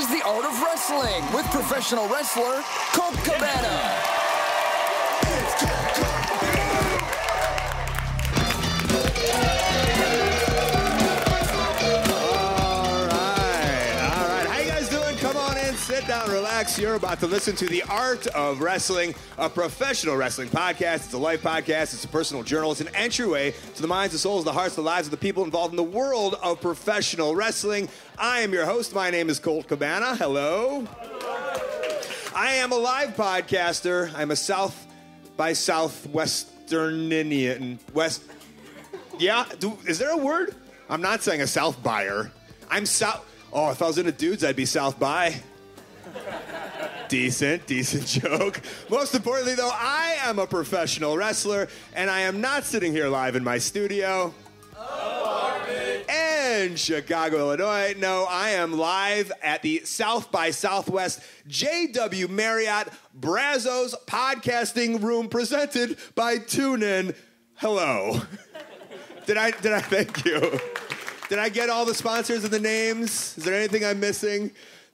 is The Art of Wrestling with professional wrestler Colt Cabana. Relax. You're about to listen to the Art of Wrestling, a professional wrestling podcast. It's a life podcast. It's a personal journal. It's an entryway to the minds, the souls, the hearts, the lives of the people involved in the world of professional wrestling. I am your host. My name is Colt Cabana. Hello. I am a live podcaster. I'm a South by Southwestern Indian West. Yeah, do, is there a word? I'm not saying a South buyer. I'm South. Oh, if I was into dudes, I'd be South by. Decent, decent joke. Most importantly, though, I am a professional wrestler, and I am not sitting here live in my studio. Apartment. In Chicago, Illinois. No, I am live at the South by Southwest JW Marriott Brazos podcasting room presented by TuneIn. Hello. Did I did I thank you? Did I get all the sponsors and the names? Is there anything I'm missing?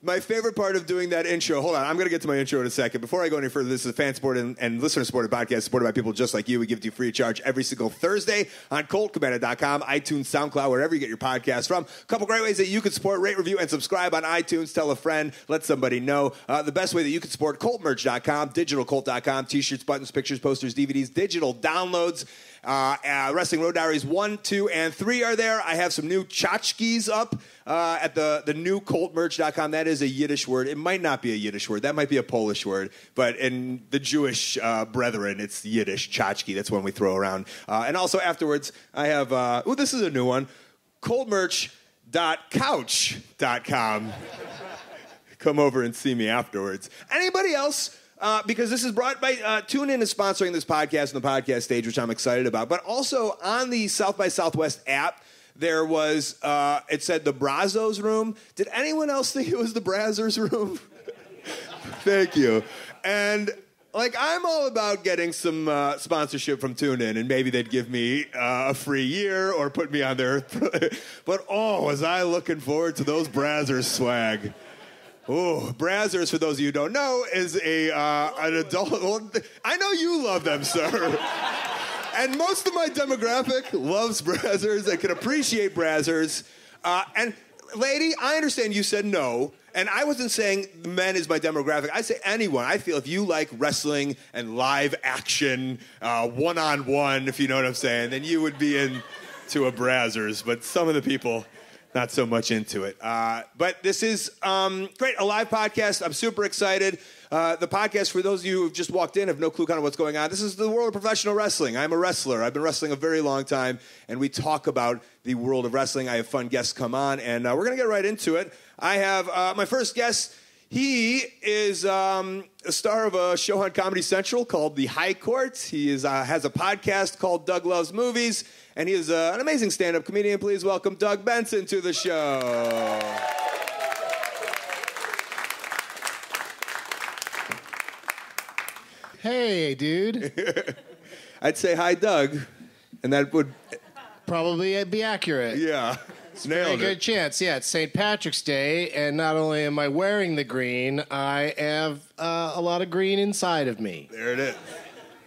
My favorite part of doing that intro, hold on, I'm going to get to my intro in a second. Before I go any further, this is a fan supported and, and listener supported podcast supported by people just like you. We give it to you free of charge every single Thursday on ColtCabana.com, iTunes, SoundCloud, wherever you get your podcast from. A couple great ways that you can support, rate, review, and subscribe on iTunes. Tell a friend, let somebody know. Uh, the best way that you can support ColtMerch.com, DigitalColt.com, t shirts, buttons, pictures, posters, DVDs, digital downloads. Uh, uh, Wrestling Road Diaries 1, 2, and 3 are there. I have some new tchotchkes up uh, at the, the new coltmerch.com. That is a Yiddish word. It might not be a Yiddish word. That might be a Polish word. But in the Jewish uh, brethren, it's Yiddish tchotchke. That's one we throw around. Uh, and also afterwards, I have, uh, oh, this is a new one, coltmerch.couch.com. Come over and see me afterwards. Anybody else? Uh, because this is brought by uh, TuneIn is sponsoring this podcast on the podcast stage, which I'm excited about. But also on the South by Southwest app, there was uh, it said the Brazos room. Did anyone else think it was the Brazzers room? Thank you. And like I'm all about getting some uh, sponsorship from TuneIn, and maybe they'd give me uh, a free year or put me on their. but oh, was I looking forward to those Brazzers swag? Oh, Brazzers, for those of you who don't know, is a uh, an adult. Well, I know you love them, sir. and most of my demographic loves Brazzers and can appreciate Brazzers. Uh, and lady, I understand you said no. And I wasn't saying men is my demographic. I say anyone. I feel if you like wrestling and live action, one on one, if you know what I'm saying, then you would be into a Brazzers. But some of the people not so much into it. Uh, but this is um, great, a live podcast. I'm super excited. Uh, the podcast, for those of you who've just walked in, have no clue kind of what's going on. This is the world of professional wrestling. I'm a wrestler. I've been wrestling a very long time, and we talk about the world of wrestling. I have fun guests come on, and uh, we're going to get right into it. I have uh, my first guest. He is um, a star of a show on Comedy Central called The High Court. He is, uh, has a podcast called Doug Loves Movies, and he is uh, an amazing stand up comedian. Please welcome Doug Benson to the show. Hey, dude. I'd say hi, Doug, and that would, Probably be accurate. yeah, Very nailed good it. chance. Yeah, it's St. Patrick's Day, and not only am I wearing the green, I have uh, a lot of green inside of me. There it is.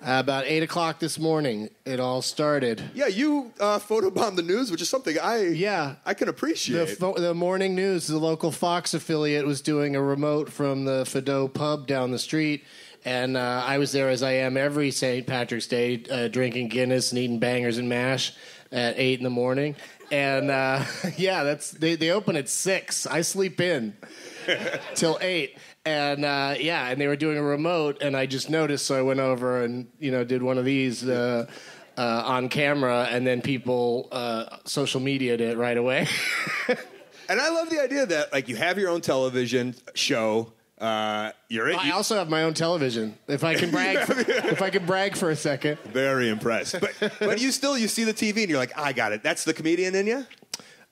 About 8 o'clock this morning, it all started. Yeah, you uh, photobombed the news, which is something I Yeah. I can The, appreciate. fo- the morning news, the local Fox affiliate was doing a remote from the Fado pub down the street, and uh, I was there as I am every St. Patrick's Day, uh, drinking Guinness and eating bangers and mash at eight in the morning. And uh, yeah, that's they, they open at six. I sleep in till eight. And uh, yeah, and they were doing a remote, and I just noticed, so I went over and you know did one of these uh, uh, on camera, and then people uh, social media'd it right away. and I love the idea that like you have your own television show. Uh, you're I also have my own television. If I can brag, if I can brag for a second. very impressed, but but you still you see the TV and you're like, I got it. That's the comedian in you.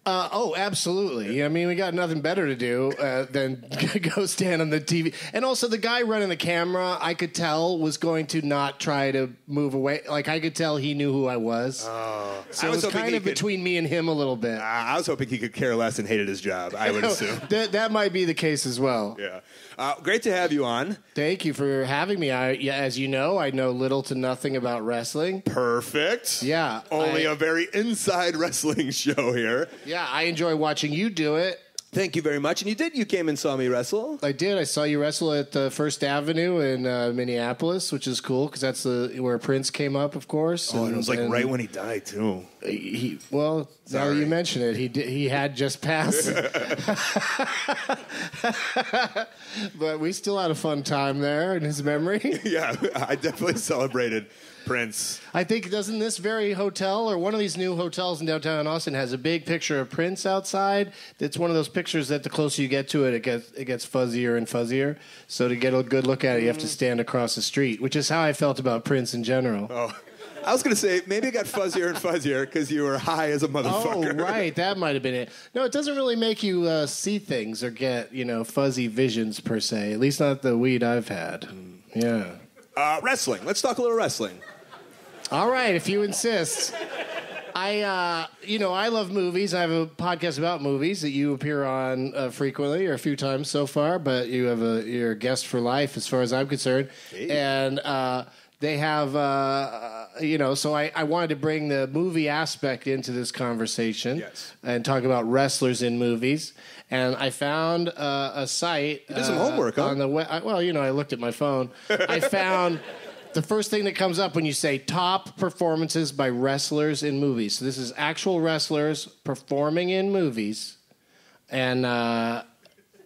Uh, oh, absolutely. I mean, we got nothing better to do uh, than go stand on the TV. And also, the guy running the camera, I could tell was going to not try to move away. Like I could tell he knew who I was. so I it was was kind of could- between me and him a little bit. I was hoping he could care less and hated his job. I would assume. that that might be the case as well. Yeah. Uh, great to have you on. Thank you for having me. I, yeah, as you know, I know little to nothing about wrestling. Perfect. Yeah, Only I- a very inside wrestling show here. Yeah, I enjoy watching you do it. Thank you very much. And you did. You came and saw me wrestle. I did. I saw you wrestle at the First Avenue in uh, Minneapolis, which is cool because that's the where Prince came up, of course. Oh, and it was like and right when he died too. he. Well, now you mention it, he did, he had just passed. but we still had a fun time there in his memory. Yeah, I definitely celebrated Prince. I think doesn't this very hotel or one of these new hotels in downtown Austin has a big picture of Prince outside. It's one of those pictures that the closer you get to it, it gets it gets fuzzier and fuzzier. So to get a good look at it, you have to stand across the street, which is how I felt about Prince in general. Oh, I was gonna say maybe it got fuzzier and fuzzier because you were high as a motherfucker. Oh, motherfucker. right, that might have been it. No, it doesn't really make you uh, see things or get you know fuzzy visions per se. At least not the weed I've had. Yeah. Uh, wrestling. Let's talk a little wrestling. All right, if you insist. I, uh, you know, I love movies. I have a podcast about movies that you appear on uh, frequently, or a few times so far. But you have a you're a guest for life, as far as I'm concerned. And uh, they have, uh, uh, you know, so I, I wanted to bring the movie aspect into this conversation Yes. and talk about wrestlers in movies. And I found uh, a site. did some homework, huh? on the we- I- well, you know, I looked at my phone. I found the first thing that comes up when you say top performances by wrestlers in movies. So this is actual wrestlers performing in movies, and uh,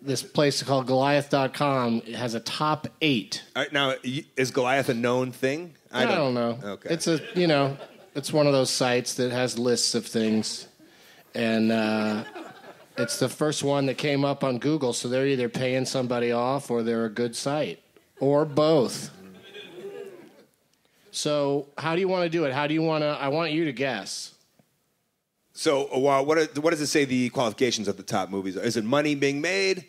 this place called Goliath.com has a top eight. All right, now, is Goliath a known thing? I don't, know. Okay. It's a you know, it's one of those sites that has lists of things, and. Uh, it's the first one that came up on Google, so they're either paying somebody off or they're a good site, or both. So, how do you want to do it? How do you want to? I want you to guess. So, uh, what, are- what does it say the qualifications of the top movies are? Is it money being made?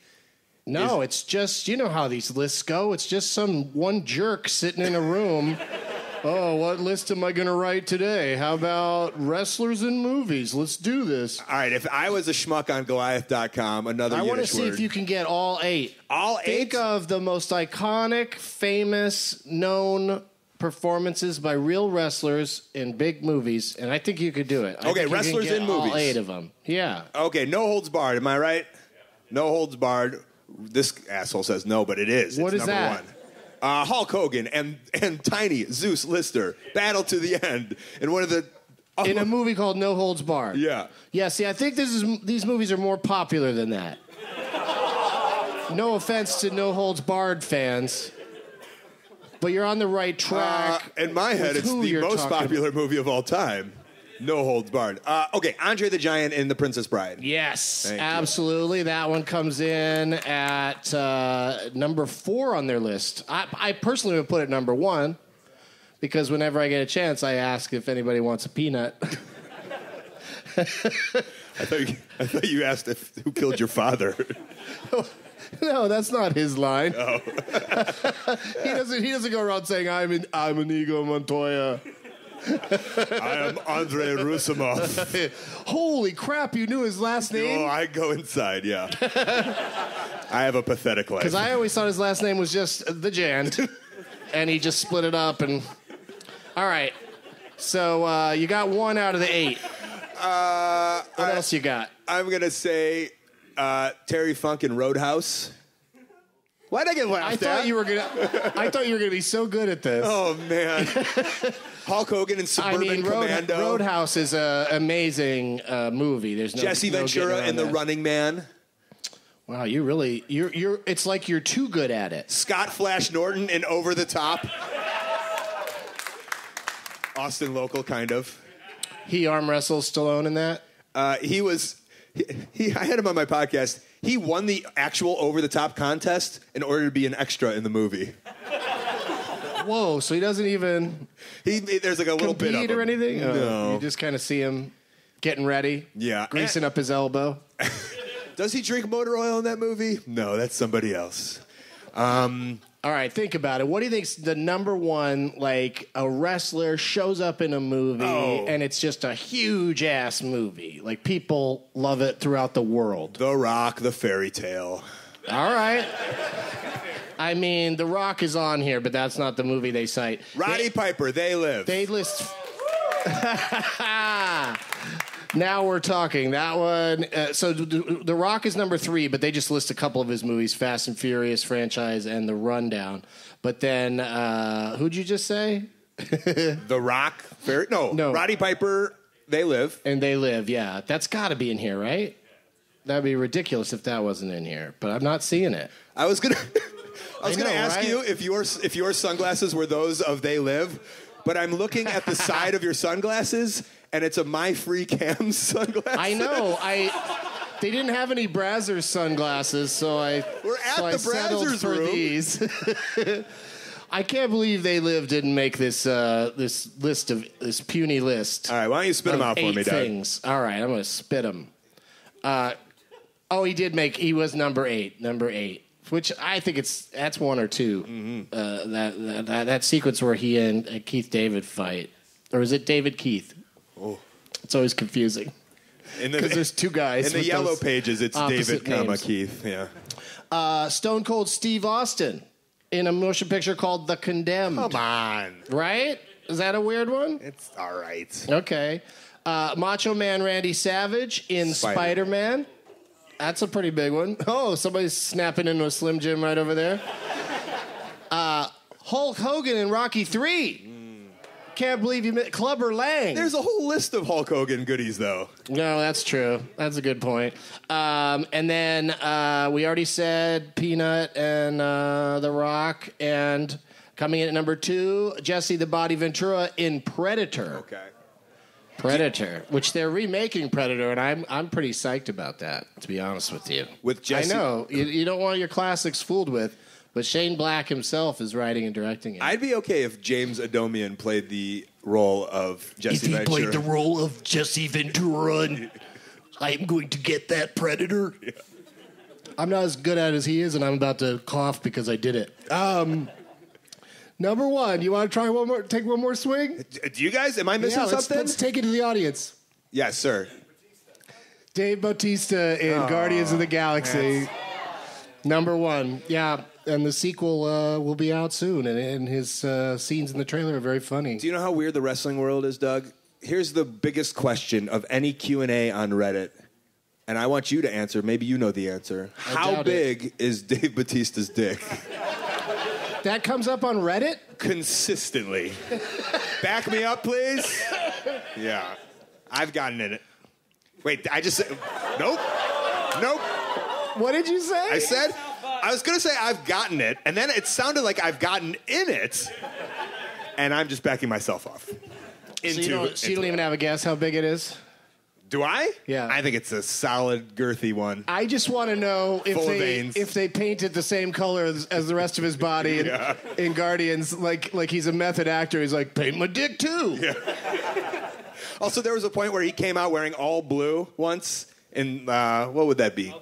No, it's just you know how these lists go. It's just some one jerk sitting in a room. oh, what list am I going to write today? How about wrestlers in movies? Let's do this. All right, if I was a schmuck on Goliath.com, another I want to see word. if you can get all eight. All Think eight? of the most iconic, famous, known performances by real wrestlers in big movies, and I think you could do it. I Okay, think you can wrestlers get in all movies. eight of them. Yeah. Okay, no holds barred. Am I right? No holds barred. This asshole says no, but it is. What it's is number that? one. Uh, Hulk Hogan and and Tiny Zeus Lister battle to the end in one of the. In a movie called No Holds Barred. yeah. Yeah, see, I think this is these movies are more popular than that. No offense to No Holds Barred fans, but you're on the right Uh, track. in my head, with it's who the you're most talking popular movie of all time. No holds barred. Uh, okay, Andre the Giant in The Princess Bride. Yes, Thank you. absolutely. That one comes in at uh, number four on their list. I, I personally would put it number one because whenever I get a chance, I ask if anybody wants a peanut. I thought you, I thought you asked if, who killed your father. no, that's not his line. Oh. he doesn't. He doesn't go around saying I'm an I'm Inigo Montoya. I am Andre Roussimoff. Holy crap! You knew his last name. Oh. I go inside. Yeah. I have a pathetic life. Because I always thought his last name was just the Jand, and he just split it up. And all right, so uh, you got one out of the eight. Uh, What else you got? I'm gonna say uh, Terry Funk in Roadhouse. Why'd I get laughed I at? thought you were gonna. I thought you were gonna be so good at this. Oh man, Hulk Hogan in I Suburban mean, Road, Commando. Roadhouse is an amazing uh, movie. There's no Jesse Ventura getting and The that. Running Man. Wow, you really you're you're. It's like you're too good at it. Scott Flash Norton and Over the Top. Austin local, kind of. He arm wrestles Stallone in that. Uh, he was. He, he, I had him on my podcast. He won the actual over the top contest in order to be an extra in the movie. Whoa! So he doesn't even He there's like a little bit of compete or him. anything. Oh, No, you just kind of see him. getting ready. Yeah. greasing up his elbow. Does he drink motor oil in that movie? No, that's somebody else. All right, think about it. What do you think's the number one? Like a wrestler shows up in a movie, Oh. and it's just a huge ass movie. Like people love it throughout the world. The Rock, the fairy tale. All right. I mean, The Rock is on here, but that's not the movie they cite. Roddy Piper, they live. They list. now we're talking. That one. Uh, so the, the Rock is number three, but they just list a couple of his movies: Fast and Furious franchise and The Rundown. But then, uh, who'd you just say? the Rock, no, No. Roddy Piper, they live. And They Live. Yeah, that's got to be in here, right? That'd be ridiculous if that wasn't in here. But I'm not seeing it. I was gonna, I was I gonna ask right? you if your if your sunglasses were those of They Live, but I'm looking at the side of your sunglasses, and it's a My Free Cam sunglasses. I know. I. They didn't have any Brazzers sunglasses, so I. We're at so I the settled Brazzers for room. these. I can't believe they live didn't make this uh, this list of this puny list. All right, why don't you spit them out for me, Doug? things. All right, I'm going to spit them. Uh, oh, he did make. He was number eight. Number eight, which I think it's that's one or 2 Mm-hmm. Uh, that, that that that sequence where he and uh, Keith David fight, or is it David Keith? Oh. It's always confusing In the, because there's two guys. in the yellow pages, it's David, comma. Keith. Yeah. Uh, Stone Cold Steve Austin in a motion picture called The Condemned. Come on, Right? Is that a weird one? it's all right. Okay. Uh, Macho Man Randy Savage in Spider- Spider Man. That's a pretty big one. Oh, somebody's snapping into a Slim Jim right over there. Uh, Hulk Hogan in Rocky 3. Can't believe you met Clubber Lang. There's a whole list of Hulk Hogan goodies, though. No, that's true. That's a good point. Um, and then uh, we already said Peanut and uh, The Rock. And coming in at number two, Jesse the Body Ventura in Predator. Okay. Predator, which they're remaking Predator, and I'm I'm pretty psyched about that. To be honest with you, With Jesse- I know you, you don't want your classics fooled with, but Shane Black himself is writing and directing it. I'd be okay if James Adomian played the role of Jesse Ventura. Played the role of Jesse Ventura, and I'm going to get that Predator. I'm not as good at it as he is, and I'm about to cough because I did it. Um, number one, you want to try one more? Take one more swing. Do you guys? Am I missing yeah, let's, something? let's take it to the audience. yes, sir. Dave Bautista in Guardians of the Galaxy. Number one. Yeah. And the sequel uh, will be out soon. And, and his uh, scenes in the trailer are very funny. Do you know how weird the wrestling world is, Doug? Here's the biggest question of any Q and A on Reddit, and I want you to answer. Maybe you know the answer. how big is Dave Batista's dick? That comes up on Reddit? Consistently. Back me up, please. Yeah, I've gotten in it. Wait, I just said nope, nope. What did you say? I said I was gonna say I've gotten it, and then it sounded like I've gotten in it, and I'm just backing myself off. so Into, you don't, so you don't even have a guess how big it is? Do I? Yeah. I think it's a solid, girthy one. I just want to know if Full they if they painted the same color as, as the rest of his body in, Yeah. in Guardians, like like he's a method actor. He's like paint my dick too. Also, there was a point where he came out wearing all blue once. In uh, what would that be?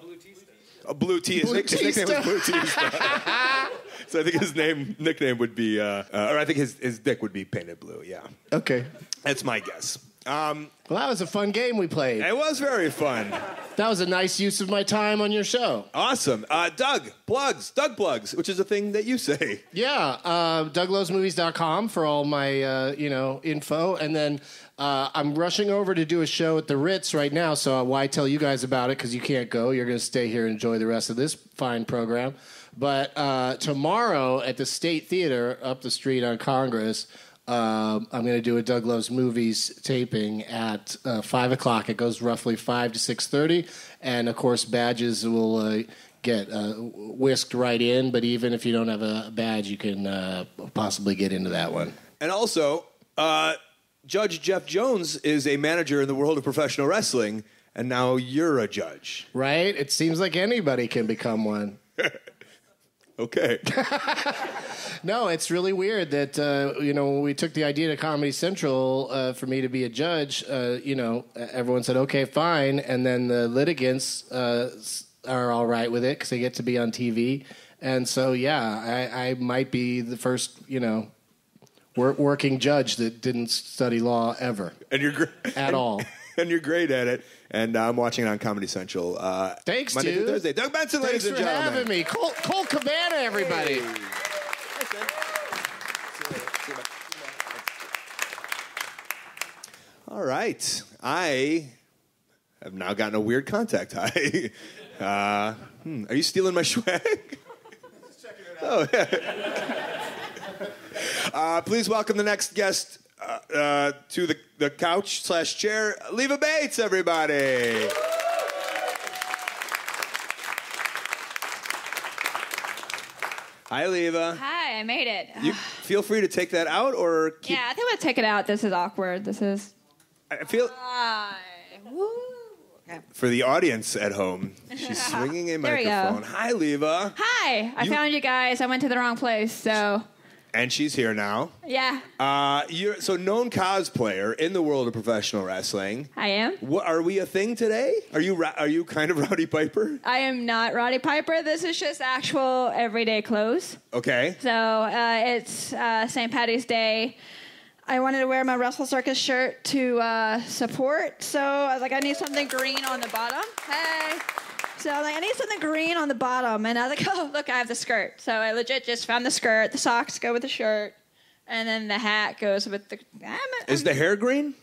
A blue tee. His, nick- his nickname was Blue Tista. so I think his name nickname would be, uh, uh, or I think his his dick would be painted blue. Yeah, Okay. that's my guess. Um, Well, that was a fun game we played. it was very fun. That was a nice use of my time on your show. Awesome. Uh, Doug, plugs, Doug plugs, which is a thing that you say. Yeah, uh, DougLovesMovies.com for all my uh, you know info, and then uh, I'm rushing over to do a show at the Ritz right now. So why tell you guys about it? Because you can't go. You're going to stay here and enjoy the rest of this fine program. But uh, tomorrow at the State Theater up the street on Congress. Um, I'm going to do a Doug Loves Movies taping at uh, five o'clock. It goes roughly five to six thirty, and of course badges will uh, get uh, whisked right in. But even if you don't have a badge, you can uh, possibly get into that one. And also, uh, Judge Jeff Jones is a manager in the world of professional wrestling, and now you're a judge. Right? It seems like anybody can become one. Okay. No, it's really weird that uh, you know when we took the idea to Comedy Central uh, for me to be a judge. Uh, you know, everyone said okay, fine, and then the litigants uh, are all right with it because they get to be on TV. And so, yeah, I, I might be the first, you know, working judge that didn't study law ever and you're gr- at all. and you're great at it. And I'm watching it on Comedy Central. Uh, Thanks, Monday through dude. Thursday. Doug Benson, Thanks ladies and gentlemen. Thanks for gentlemen. having me, Cole, Cole Cabana, everybody. All right. I have now gotten a weird contact high. Uh, hmm, are you stealing my swag? Oh, yeah. Uh, please welcome the next guest uh, uh, to the, the couch slash chair, Leva Bates, everybody. Hi, Leva. Hi, I made it. You feel free to take that out or keep. yeah, I think I'm gonna take it out. This is awkward. This is. I feel Hi. Woo. Okay. for the audience at home, she's swinging a There we go. microphone. Hi, Leva. Hi, I You- found you guys. I went to the wrong place, so And she's here now. yeah, Uh, you're so known cosplayer in the world of professional wrestling. I am. What are we a thing today? Are you ra- are you kind of Roddy Piper? I am not Roddy Piper. This is just actual everyday clothes. Okay. So uh, it's uh, St. Patty's Day. I wanted to wear my Wrestle Circus shirt to uh, support. So I was like, I need something green on the bottom. Hey. So I'm like, I need something green on the bottom. And I was like, oh, look, I have the skirt. So I legit just found the skirt. The socks go with the shirt. And then the hat goes with the. I'm, Is the hair green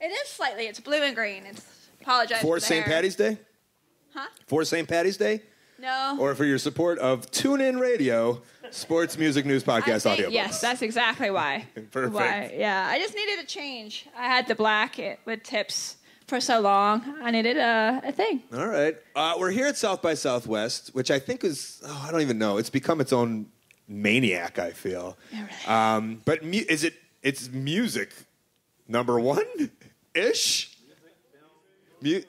It is slightly. It's blue and green. It's apologize for for St. Patty's Day? Huh? For St. Patty's Day? No. Or for your support of TuneIn Radio, sports music news podcast audio. Yes, that's exactly why. Perfect. Why, yeah, I just needed a change. I had the black it, with tips for so long. I needed a, a thing. All right. Uh, we're here at South by Southwest, which I think is, oh, I don't even know. It's become its own maniac, I feel. Yeah, really. Um, but mu- is it, it's music number one ish? Mu-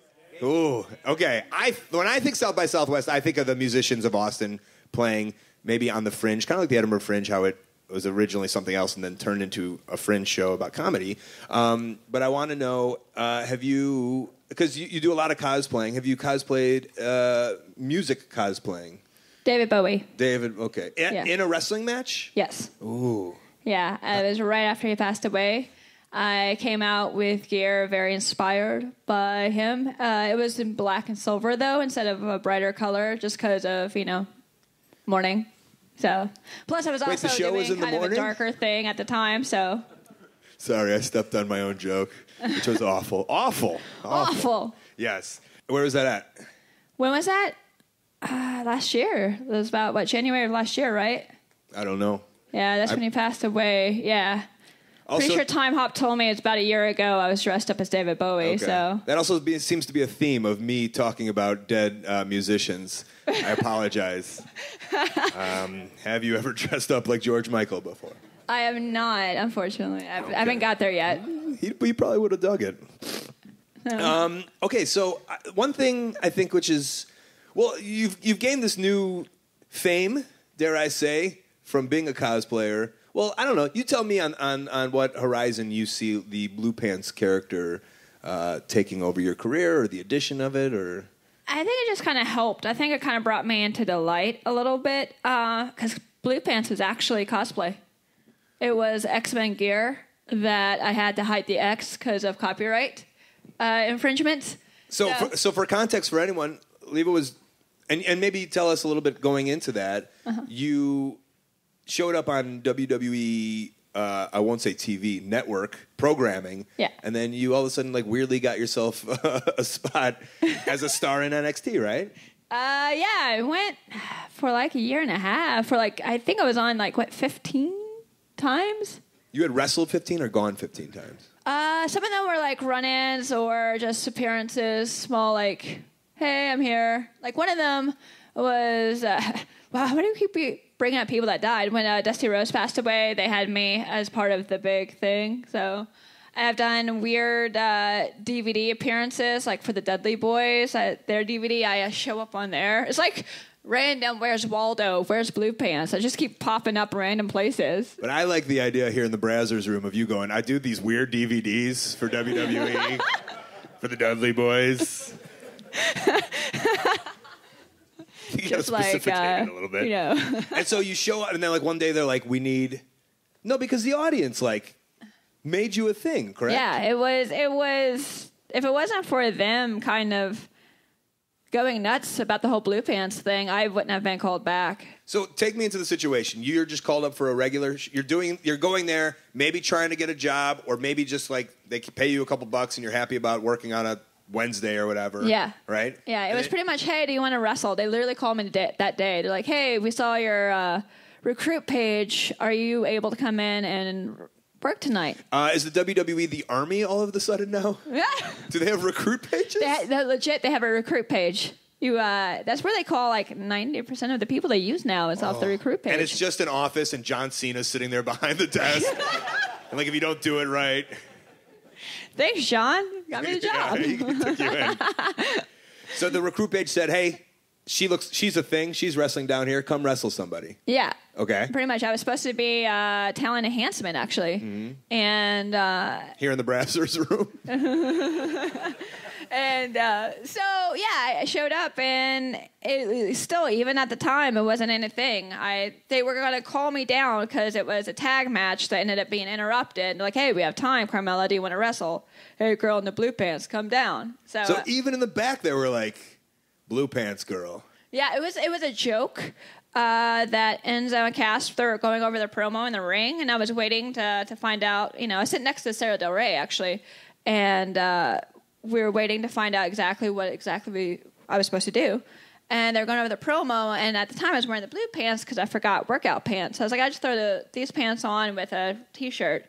Ooh, okay. I when I think South by Southwest, I think of the musicians of Austin playing maybe on the Fringe, kind of like the Edinburgh Fringe, how it was originally something else and then turned into a Fringe show about comedy. Um, but I want to know: uh, Have you? Because you, you do a lot of cosplaying. Have you cosplayed uh, music cosplaying? David Bowie. David, okay, in, Yeah. in a wrestling match. Yes. Ooh, Yeah, it was right after he passed away. I came out with gear very inspired by him. Uh, it was in black and silver though, instead of a brighter color, just because of you know morning. So plus I was Wait, also the show doing was in the kind of a darker thing at the time. So sorry, I stepped on my own joke, which was awful, awful, awful. awful. Yes. Where was that at? When was that? Uh, last year. It was about what January of last year, right? I don't know. Yeah, that's I- when he passed away. Yeah. Also, Pretty sure Timehop told me it's about a year ago. I was dressed up as David Bowie. Okay. So that also be, seems to be a theme of me talking about dead uh, musicians. I apologize. um, have you ever dressed up like George Michael before? I have not, unfortunately. I've, I haven't got there yet. He, he probably would have dug it. Um, okay, so uh, one thing I think, which is, well, you've you've gained this new fame, dare I say, from being a cosplayer. Well, I don't know. You tell me on on, on what horizon you see the Blue Pants character uh, taking over your career, or the addition of it, or I think it just kind of helped. I think it kind of brought me into the light a little bit because Blue Pants was actually cosplay. It was X Men gear that I had to hide the X because of copyright uh, infringement. So, Yeah. for, so for context for anyone, Leva was, and, and maybe tell us a little bit going into that. Uh-huh. You showed up on WWE. Uh, I won't say TV network programming. Yeah. And then you all of a sudden like weirdly got yourself a spot as a star in NXT, right? Uh, yeah, I went for like a year and a half. For like, I think I was on like what fifteen times. You had wrestled 15 or gone 15 times. Uh, some of them were like run-ins or just appearances, small like, "Hey, I'm here." Like one of them was, uh, wow, why do you keep be- bringing up people that died? When uh, Dusty Rhodes passed away, they had me as part of the big thing. So I have done weird uh, DVD appearances, like for the Dudley Boyz, uh, their DVD. I uh, show up on there. It's like random. Where's Waldo? Where's Blue Pants? I just keep popping up random places. But I like the idea here in the Brazzers room of you going, I do these weird DVDs for WWE, for the Dudley Boyz. you Just like uh, a little bit. you know. And so you show up, and then like one day they're like, we need. No, because the audience like made you a thing, correct? Yeah, it was. It was. If it wasn't for them, kind of going nuts about the whole blue pants thing, I wouldn't have been called back. So take me into the situation. You're just called up for a regular. You're doing. You're going there, maybe trying to get a job, or maybe just like they pay you a couple bucks, and you're happy about working on a Wednesday or whatever. Yeah. Right. Yeah, it And was pretty much, hey, do you want to wrestle? They literally called me day, that day. They're like, hey, we saw your uh, recruit page. Are you able to come in and work tonight? Uh, is the WWE the army all of a sudden now? Yeah. Do they have recruit pages? They, they legit, they have a recruit page. You, uh, that's where they call like ninety percent of the people they use now is off the recruit page. Oh. and it's just an office, and John Cena's sitting there behind the desk. and like, if you don't do it right, Thanks, Sean. Got me the job. so the recruit page said, "Hey, she looks. She's a thing. She's wrestling down here. Come wrestle somebody." yeah. Okay. Pretty much. I was supposed to be uh, talent enhancement actually, Mm-hmm. and uh, Here in the Brazzers room. and uh, so yeah, I showed up, and it still even at the time it wasn't anything. I they were gonna call me down because it was a tag match that ended up being interrupted. Like, hey, we have time, Carmella. Do you want to wrestle? Hey, girl in the blue pants, come down. So, So even in the back, they were like, "Blue pants girl." yeah, it was it was a joke. Uh, that Enzo and Cass they were going over their promo in the ring, and I was waiting to to find out. You know, I sit next to Sara Del Rey actually, and uh, we were waiting to find out exactly what exactly we, I was supposed to do. And they're going over the promo, and at the time I was wearing the blue pants because I forgot workout pants. So I was like, I just throw the, these pants on with a t-shirt,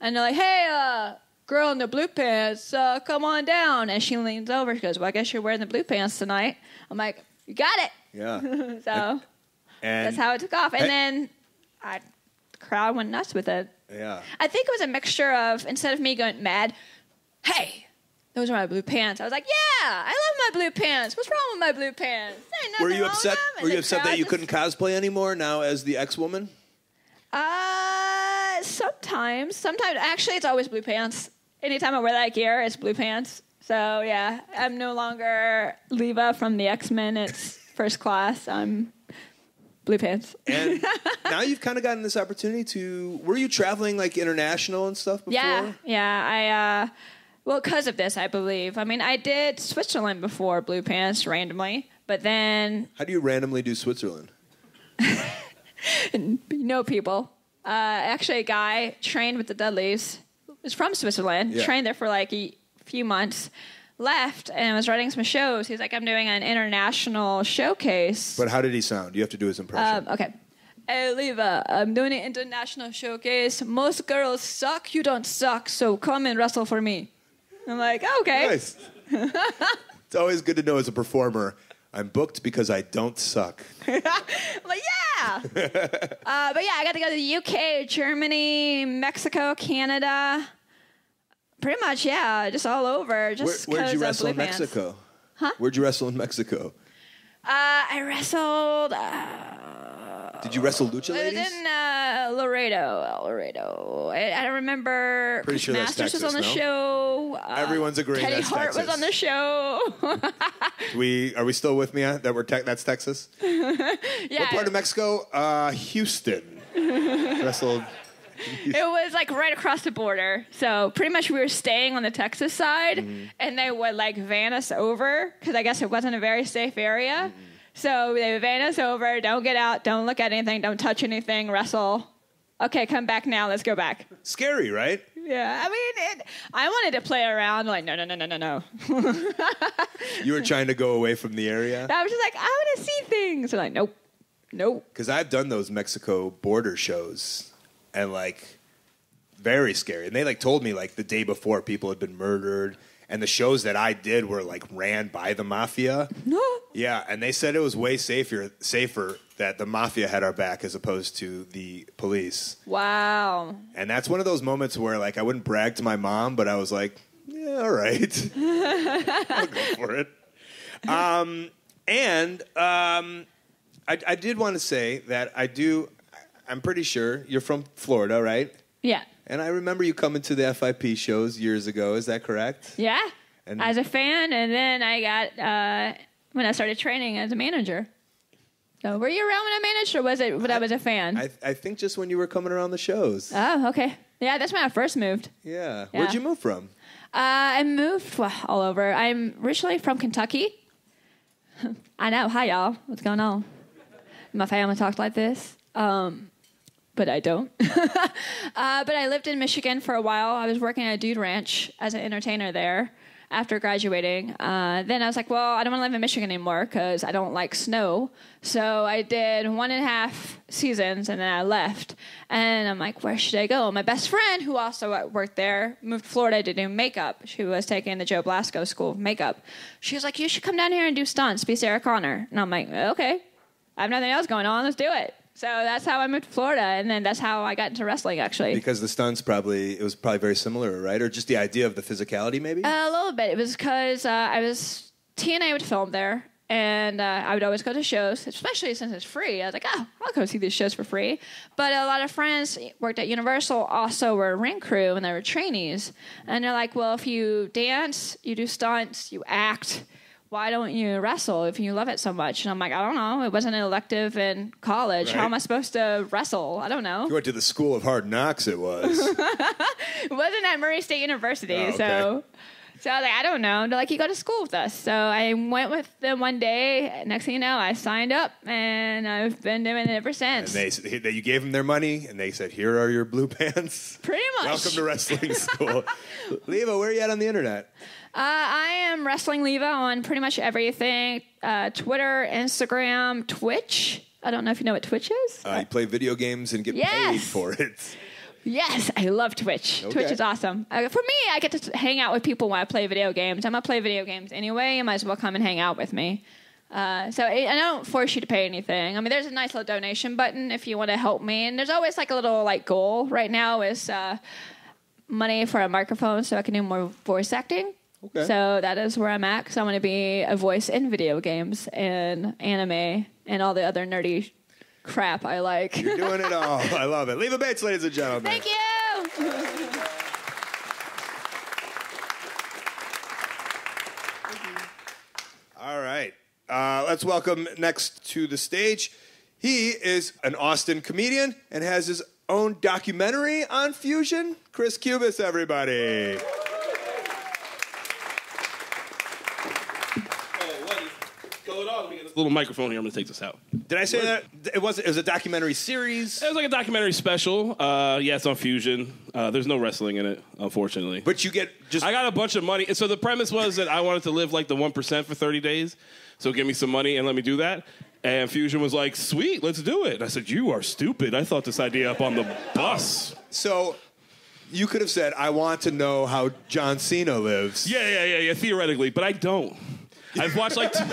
and they're like, Hey, uh, girl in the blue pants, uh, come on down. And she leans over, she goes, Well, I guess you're wearing the blue pants tonight. I'm like, You got it. Yeah. So And that's how it took off. And Hey- then I, the crowd went nuts with it. yeah. I think it was a mixture of instead of me going mad, hey, those are my blue pants. I was like, yeah, I love my blue pants. What's wrong with my blue pants? Were you upset? them." Were you upset that you couldn't cosplay anymore now as the ex-woman? Uh, sometimes. Sometimes. Actually, it's always blue pants. Anytime I wear that gear, it's blue pants. So yeah, I'm no longer Leva from the X Men. It's first class. I'm blue pants. And now you've kind of gotten this opportunity to. Were you traveling like international and stuff before? Yeah, yeah. I uh, well, because of this, I believe. I mean, I did Switzerland before Blue Pants randomly, but then How do you randomly do Switzerland? know people. Uh, actually, a guy trained with the Dudleys was from Switzerland. Yeah. Trained there for like a few months. Left and was writing some shows. He's like, I'm doing an international showcase. But how did he sound? You have to do his impression. Um, okay. Hey, Leva, I'm doing an international showcase. Most girls suck. You don't suck. So come and wrestle for me. I'm like, okay. Nice. it's always good to know as a performer. I'm booked because I don't suck. I'm like, yeah. uh, but yeah, I got to go to the UK, Germany, Mexico, Canada. Pretty much, yeah, just all over. Where, Just where'd you 'cause of wrestle in Pants. Mexico? Huh? Where'd you wrestle in Mexico? Uh, I wrestled. Uh, Did you wrestle Lucha Ladies? in uh, Laredo, Laredo. I, I don't remember Pretty sure that's Masters was on the Texas, no? show. Uh, Everyone's agreeing Teddy that's Hart was on the show. we are we still with me? That we're te- that's Texas. yeah, What part of Mexico? Uh, Houston. Wrestled. It was like right across the border. So pretty much we were staying on the Texas side, Mm-hmm. and they would like van us over because I guess it wasn't a very safe area. Mm-hmm. So they would van us over. Don't get out. Don't look at anything. Don't touch anything. Wrestle. Okay, come back now. Let's go back. Scary, right? Yeah, I mean, it, I wanted to play around. Like, no, no, no, no, no, no. You were trying to go away from the area I was just like, I want to see things. And like, nope, nope. because I've done those Mexico border shows, and like very scary. And they like told me like the day before people had been murdered, and the shows that I did were like ran by the mafia. No. Yeah, and they said it was way safer safer that the mafia had our back as opposed to the police. Wow. And that's one of those moments where like I wouldn't brag to my mom, but I was like, yeah, all right. I'll go for it. Um, and um, I, I did want to say that I do. I'm pretty sure you're from Florida, right? Yeah. And I remember you coming to the FIP shows years ago. Is that correct? Yeah. And- as a fan, and then I got uh, when I started training as a manager. So were you around when I managed, or was it when I was a fan? I, I think just when you were coming around the shows. oh, okay. Yeah, that's when I first moved. yeah. yeah. Where'd you move from? Uh, I moved well, all over. I'm originally from Kentucky. I know. Hi, y'all. What's going on? My family talked like this, um, but I don't. uh, but I lived in Michigan for a while. I was working at a dude ranch as an entertainer there after graduating. Uh, then I was like, well, I don't want to live in Michigan anymore because I don't like snow. So I did one and a half seasons and then I left. And I'm like, where should I go? My best friend, who also worked there, moved to Florida to do makeup. She was taking the Joe Blasco School of Makeup. She was like, you should come down here and do stunts, be Sarah Connor. And I'm like, okay. I have nothing else going on. Let's do it. So that's how I moved to Florida, and then that's how I got into wrestling. Actually, Because the stunts probably it was probably very similar, right? Or just the idea of the physicality, maybe. a little bit. It was because uh, I was TNA would film there, and uh, I would always go to shows, especially since it's free. I was like, oh, I'll go see these shows for free. But a lot of friends worked at Universal also were ring crew, and they were trainees, and they're like, well, if you dance, you do stunts, you act. Why don't you wrestle if you love it so much? And I'm like, I don't know. It wasn't an elective in college. How am I supposed to wrestle? I don't know. you went to the school of hard knocks. It was. It wasn't at Murray State University, Oh, okay. so so I was like, I don't know. They're like, you go to school with us. So I went with them one day. Next thing you know, I signed up, and I've been doing it ever since. and they they you gave them their money, and they said, "Here are your blue pants." Pretty much. Welcome to wrestling school. Leva, where are you at on the internet? Uh, I am wrestling Leva on pretty much everything: uh, Twitter, Instagram, Twitch. I don't know if you know what Twitch is. Uh, you play video games and get paid for it. Yes, I love Twitch. Okay. Twitch is awesome. Uh, for me, I get to hang out with people when I play video games. I'm gonna play video games anyway. You might as well come and hang out with me. Uh, so I, I don't force you to pay anything. I mean, there's a nice little donation button if you want to help me, and there's always like a little like goal. Right now is uh, money for a microphone so I can do more voice acting. Okay. So that is where I'm at because I want to be a voice in video games and anime and all the other nerdy crap I like. You're doing it all. I love it. Leva Bates, ladies and gentlemen. Thank you. All right. Uh, let's welcome next to the stage. He is an Austin comedian and has his own documentary on fusion. Chris Cubas, everybody. going on? Let me get this little microphone here. I'm going to take this out. Did I say that? It was. It was a documentary series, It was like a documentary special. Uh, yeah, it's on Fusion. Uh, there's no wrestling in it, unfortunately. but you get just. I got a bunch of money. And so the premise was that I wanted to live like the 1% for 30 days. So give me some money and let me do that. And Fusion was like, sweet, let's do it. And I said, you are stupid. I thought this idea up on the bus. so you could have said, "I want to know how John Cena lives." Yeah, yeah, yeah, yeah, theoretically, but I don't. I've watched like two,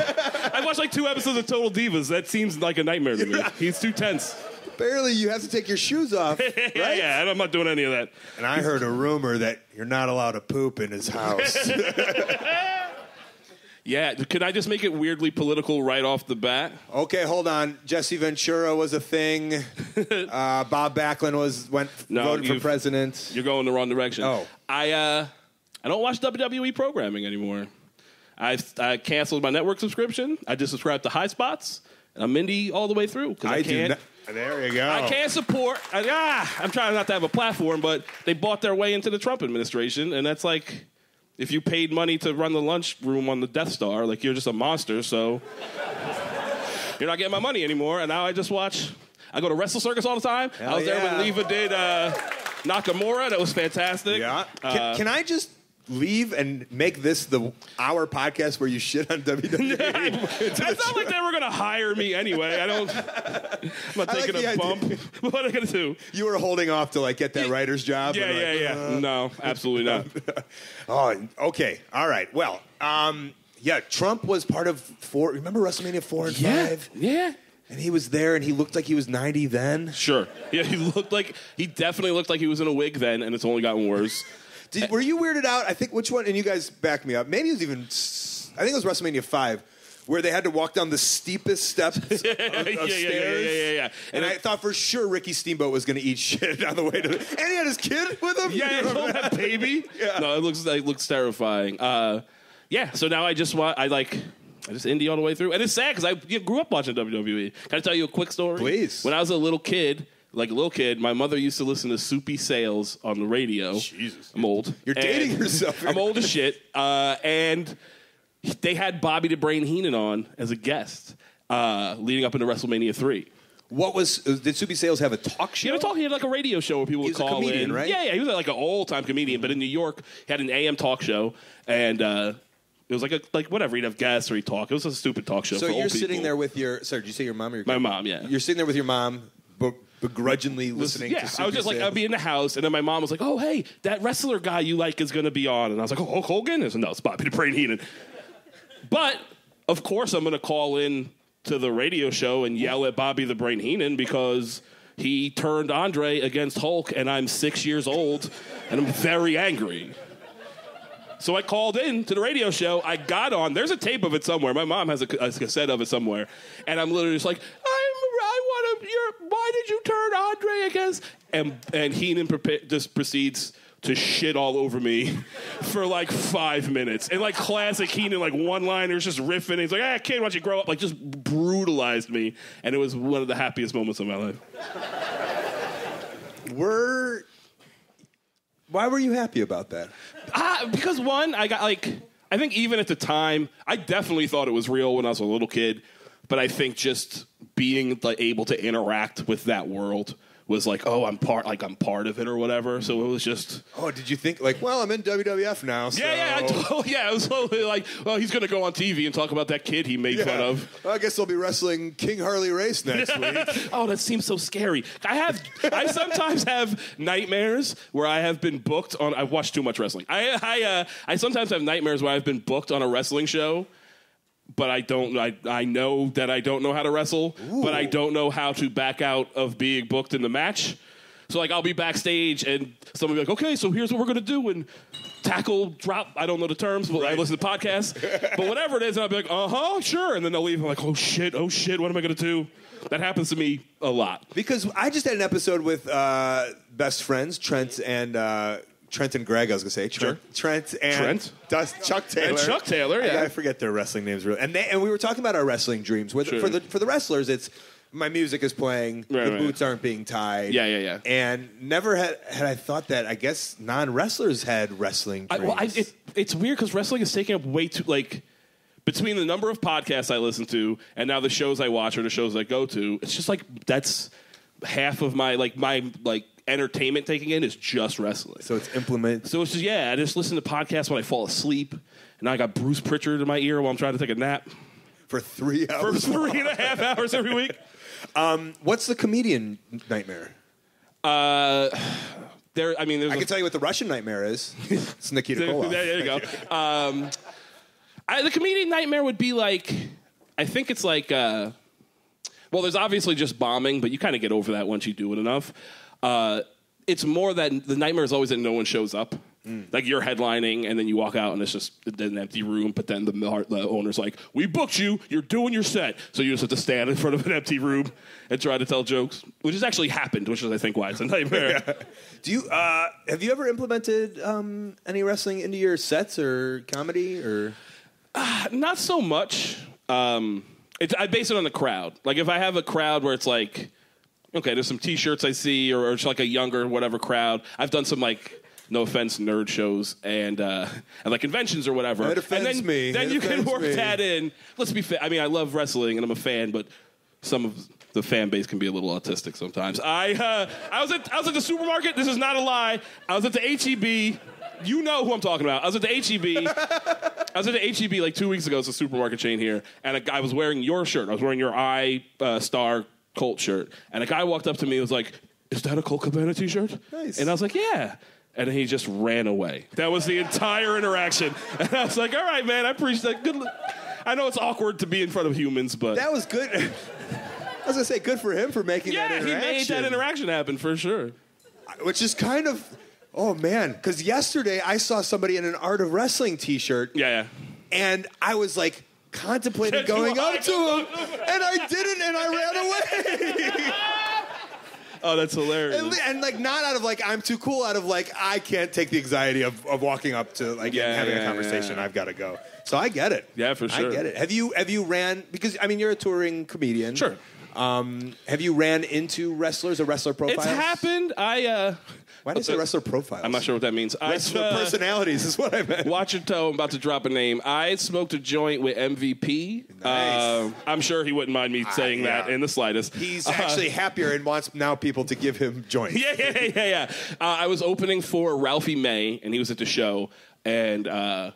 I've watched like two episodes of Total Divas. That seems like a nightmare to me. He's too tense. Barely, you have to take your shoes off, right? Yeah, yeah, and I'm not doing any of that. And I heard a rumor that you're not allowed to poop in his house. Yeah, can I just make it weirdly political right off the bat? okay, hold on. Jesse Ventura was a thing. Uh, Bob Backlund was went No, voted for you've- president. You're going the wrong direction. Oh. I uh, I don't watch WWE programming anymore. I I canceled my network subscription. I just subscribed to High Spots, and I'm indie all the way through because I, I can't. Not, there you go. I can't support. I, ah, I'm trying not to have a platform, but they bought their way into the Trump administration, and that's like if you paid money to run the lunchroom on the Death Star, like you're just a monster. So you're not getting my money anymore, and now I just watch. I go to Wrestle Circus all the time. Hell I was there when Leva did uh, Nakamura. That was fantastic. Yeah. Can, Uh, can I just leave and make this the our podcast where you shit on WWE? It's not like they were gonna hire me anyway. I don't. I'm not like taking the a idea. bump. what am I gonna do? you were holding off to like get that writer's job. Yeah, yeah, like, yeah. uh, no, absolutely not. Oh, okay. All right. Well, um, yeah. Trump was part of four. Remember WrestleMania four and five? yeah. And he was there, and he looked like he was ninety then. Sure. Yeah, he looked like he definitely looked like he was in a wig then, and it's only gotten worse. Did, were you weirded out? I think which one? And you guys back me up. Maybe it was even. I think it was WrestleMania five where they had to walk down the steepest steps of, of yeah, yeah, yeah, stairs. yeah, yeah, yeah. And, And I it- thought for sure Ricky Steamboat was going to eat shit on the way to. The, and he had his kid with him. Yeah, You yeah, remember that baby. Yeah. No, it looks it looks terrifying. Uh, yeah, so now I just want I like I just indie all the way through, and it's sad because I you know, grew up watching WWE. Can I tell you a quick story? Please. When I was a little kid. Like a little kid, my mother used to listen to Soupy Sales on the radio. Jesus. I'm old. You're dating And- yourself. I'm old as shit. Uh, and they had Bobby the Brain Heenan on as a guest uh, leading up into WrestleMania 3. What was? uh, Did Soupy Sales have a talk show? He had, a talk, he had like a radio show where people would He was a call comedian, in. right? Yeah, yeah, he was like an old time comedian, but in New York, he had an AM talk show, and uh, it was like a like whatever. He'd have guests or he'd talk. It was a stupid talk show. So for you're old sitting people. there with your. Sorry, did you say your mom or your? My mom, yeah. You're sitting there with your mom, be- begrudgingly listening. Yeah, to I was just like. I'd be in the house, and then my mom was like, "Oh, hey, that wrestler guy you like is going to be on," and I was like, "Oh, Hulk Hogan?" I said, "No, it's Bobby the Brain Heenan." But of course, I'm going to call in to the radio show and yell at Bobby the Brain Heenan because he turned Andre against Hulk, and I'm six years old, and I'm very angry. So I called in to the radio show. I got on. There's a tape of it somewhere. My mom has a, a cassette of it somewhere, and I'm literally just like. Want to. You're. Why did you turn Andre against? And and Heenan prepa- just proceeds to shit all over me for like five minutes, and like classic Heenan, like one-liners, just riffing. He's like, "Ah, kid, why don't you grow up?" Like just brutalized me, and it was one of the happiest moments of my life. Were. Why were you happy about that? Ah, because one, I got like, I think even at the time, I definitely thought it was real when I was a little kid. But I think just being like able to interact with that world was like, oh, I'm part, like I'm part of it or whatever. So it was just, Oh, did you think like, well, I'm in WWF now? So yeah, yeah, I totally, yeah. It was totally like, well, he's gonna go on TV and talk about that kid he made fun of. Well, I guess I'll be wrestling King Harley Race next week. Oh, that seems so scary. I have, I sometimes have nightmares where I have been booked on. I've watched too much wrestling. I, I, uh, I sometimes have nightmares where I've been booked on a wrestling show, but I don't. I, I know that I don't know how to wrestle, but I don't know how to back out of being booked in the match. So like I'll be backstage and someone will be like, okay, so here's what we're gonna do and tackle, drop. I don't know the terms, but I listen to podcasts. but whatever it is, and I'll be like, uh huh, sure. And then they'll leave. I'm like, oh shit, oh shit, what am I gonna do? That happens to me a lot. because I just had an episode with uh, best friends Trent and uh, Trent and Greg. I was gonna say Trent, Trent and Trent? Dust, Chuck Taylor Chuck Taylor, I- yeah. I, forget their wrestling names really. And they, and we were talking about our wrestling dreams. Where the- Sure. for the for the wrestlers, it's my music is playing, Right, the right. boots aren't being tied. Yeah, yeah, yeah. And never had had I thought that. I guess non wrestlers had wrestling I, dreams. well, I, it, it's weird because wrestling is taking up way too like between the number of podcasts I listen to and now the shows I watch or the shows I go to. It's just like that's half of my like my like entertainment taking in is just wrestling. so it's implement. So it's just yeah, I just listen to podcasts when I fall asleep. And now I got Bruce Pritchard in my ear while I'm trying to take a nap For three hours. for hours. three and a half hours every week. What's the comedian nightmare? Uh, there, I mean, there's I a- can tell you what the Russian nightmare is. It's Nikita there, Koloff. there you go. Um, I, the comedian nightmare would be like, I think it's like, uh, well, there's obviously just bombing, but you kind of get over that once you do it enough. Uh, it's more that the nightmare is always that no one shows up. Like you're headlining, and then you walk out, and it's just an empty room. But then the, the owner's like, "We booked you. You're doing your set." So you just have to stand in front of an empty room and try to tell jokes, which has actually happened. Which is, I think, why it's a nightmare. Do you uh, have you ever implemented um, any wrestling into your sets or comedy or? Not so much. Um, it's, I base it on the crowd. Like if I have a crowd where it's like, okay, there's some T-shirts I see, or, or it's like a younger whatever crowd. I've done some like. No offense, nerd shows and uh, and like conventions or whatever. It offends and then, me. Then you can work me. that in. Let's be fair. I mean, I love wrestling and I'm a fan, but some of the fan base can be a little autistic sometimes. I uh, I was at I was at the supermarket. This is not a lie. I was at the HEB. You know who I'm talking about. I was at the HEB. I was at the HEB like two weeks ago. It's a supermarket chain here, and a guy was wearing your shirt. I was wearing your I uh, Star Colt shirt, and a guy walked up to me and was like, "Is that a Colt Cabana T-shirt?" Nice. And I was like, "Yeah." And he just ran away. That was the entire interaction. And I was like, "All right, man. I appreciate that. Good. I know it's awkward to be in front of humans, but That was good. I was gonna say good for him for making yeah, that he made that interaction happen for sure." which is kind of oh man because yesterday i saw somebody in an art of wrestling t-shirt Yeah, yeah. and i was like contemplated going up to him, and I didn't, and I ran away. Oh, that's hilarious. and, and, like not out of like I'm too cool, out of like I can't take the anxiety of, of walking up to like Yeah, and having yeah, a conversation. yeah. I've got to go. So I get it. Yeah, for sure. I get it. Have you have you ran because I mean you're a touring comedian. Sure. Um, have you ran into wrestlers or wrestler profiles? It's happened. I uh, Why did I say wrestler profiles? I'm not sure what that means. I Wrestler uh, personalities is what I meant. Watch your toe. I'm about to drop a name. I smoked a joint with MVP. Nice. Ah, Uh, I'm sure he wouldn't mind me saying that yeah. in the slightest. He's Uh, actually happier and wants now people to give him joints. yeah, yeah, yeah, yeah. yeah. Uh, I was opening for Ralphie May, and he was at the show, and uh,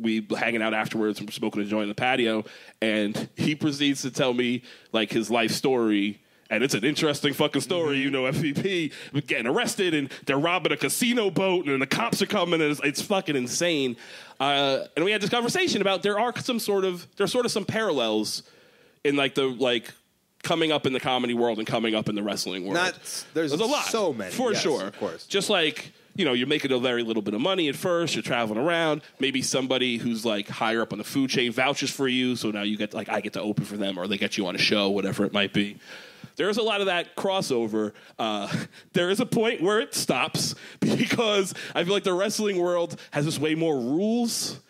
we hanging out afterwards and smoking a joint in the patio, and he proceeds to tell me like his life story. And it's an interesting fucking story, Mm-hmm. you know. MVP getting arrested, and they're robbing a casino boat, and the cops are coming, and it's, it's fucking insane. Uh, and we had this conversation about there are some sort of there's sort of some parallels in like the like coming up in the comedy world and coming up in the wrestling world. Not- there's a lot, so many, for yes, sure. of course. Just like you know, you're making a very little bit of money at first. You're traveling around. Maybe somebody who's like higher up on the food chain vouches for you, so now you get like I get to open for them, or they get you on a show, whatever it might be. There's a lot of that crossover. Uh, there is a point where it stops because I feel like the wrestling world has just way more rules.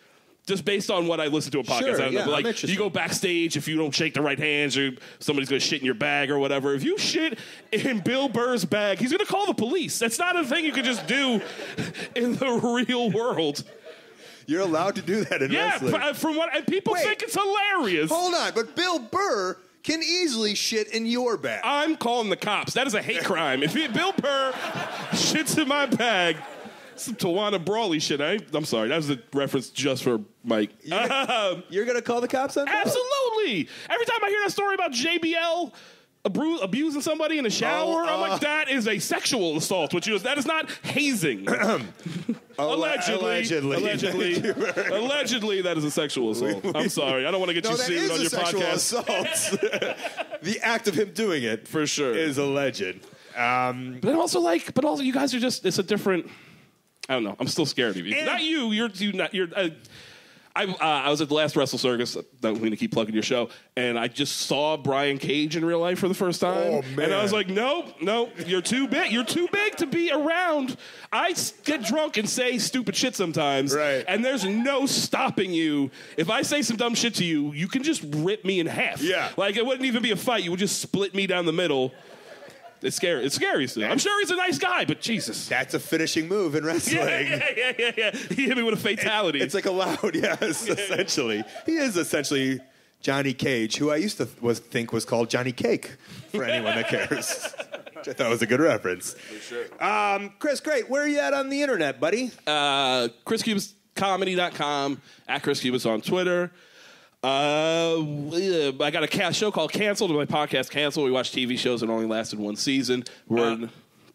Just based on what I listen to a podcast, Sure, I don't yeah, know, but like you go backstage if you don't shake the right hands or somebody's gonna shit in your bag or whatever. If you shit in Bill Burr's bag, he's gonna call the police. That's not a thing you can just do in the real world. You're allowed to do that in Yeah, wrestling. fr- from what and people Wait. think it's hilarious. Hold on, but Bill Burr can easily shit in your bag. I'm calling the cops. That is a hate crime. If it, Bill Burr shits in my bag, some Tawana Brawley shit. I, I'm sorry, that was a reference just for Mike. Um, You're gonna call the cops on? Absolutely. Every time I hear that story about JBL abru- abusing somebody in the shower, I'm uh. like, that is a sexual assault. Which is that is not hazing. allegedly, allegedly. allegedly, Thank you very allegedly, that is a sexual assault. I'm sorry, I don't want to get No, you that sued is on a your sexual podcast. assault. the act of him doing it, For sure. is alleged. Um, But also, like, but also, you guys are just. It's a different. I don't know. I'm still scared of you. Not you. You're. You not. You're. Uh, I, uh, I was at the last Wrestle Circus. That going to keep plugging your show, and I just saw Brian Cage in real life for the first time. Oh, And. I was like, nope, nope, you're too big. You're too big to be around. I get drunk and say stupid shit sometimes, Right. And there's no stopping you. If I say some dumb shit to you, you can just rip me in half. Yeah. like it wouldn't even be a fight. You would just split me down the middle. It's scary. It's scary still. I'm sure he's a nice guy, but Jesus. that's a finishing move in wrestling. Yeah, yeah, yeah, yeah, yeah. He hit me with a fatality. It's like allowed, yes, essentially. He is essentially Johnny Cage, who I used to th- was think was called Johnny Cake, for anyone that cares. Which I thought was a good reference. For sure. Um, Chris, great. Where are you at on the internet, buddy? uh, ChrisCubasComedy.com, at Chris Cubas on Twitter. Uh, I got a cast show called Canceled. My podcast Canceled. We watch TV shows that only lasted one season. We're in,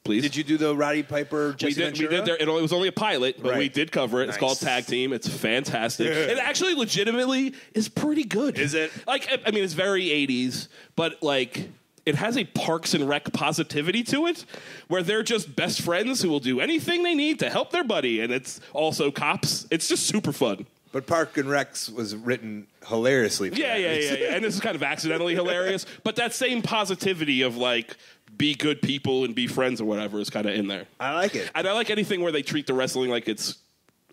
please. Did you do the Roddy Piper, we Jesse did, we did there. It only- was only a pilot, but Right. we did cover it. It's called Tag Team. It's fantastic. Yeah. It actually, legitimately, is pretty good. Is it? Like, I- I mean, it's very '80s, but like, it has a Parks and Rec positivity to it, where they're just best friends who will do anything they need to help their buddy, and it's also cops. It's just super fun. But Parks and Rec was written hilariously. for Yeah, yeah, yeah, yeah. And this is kind of accidentally hilarious, but that same positivity of like be good people and be friends or whatever is kind of in there. I like it. And I like anything where they treat the wrestling like it's,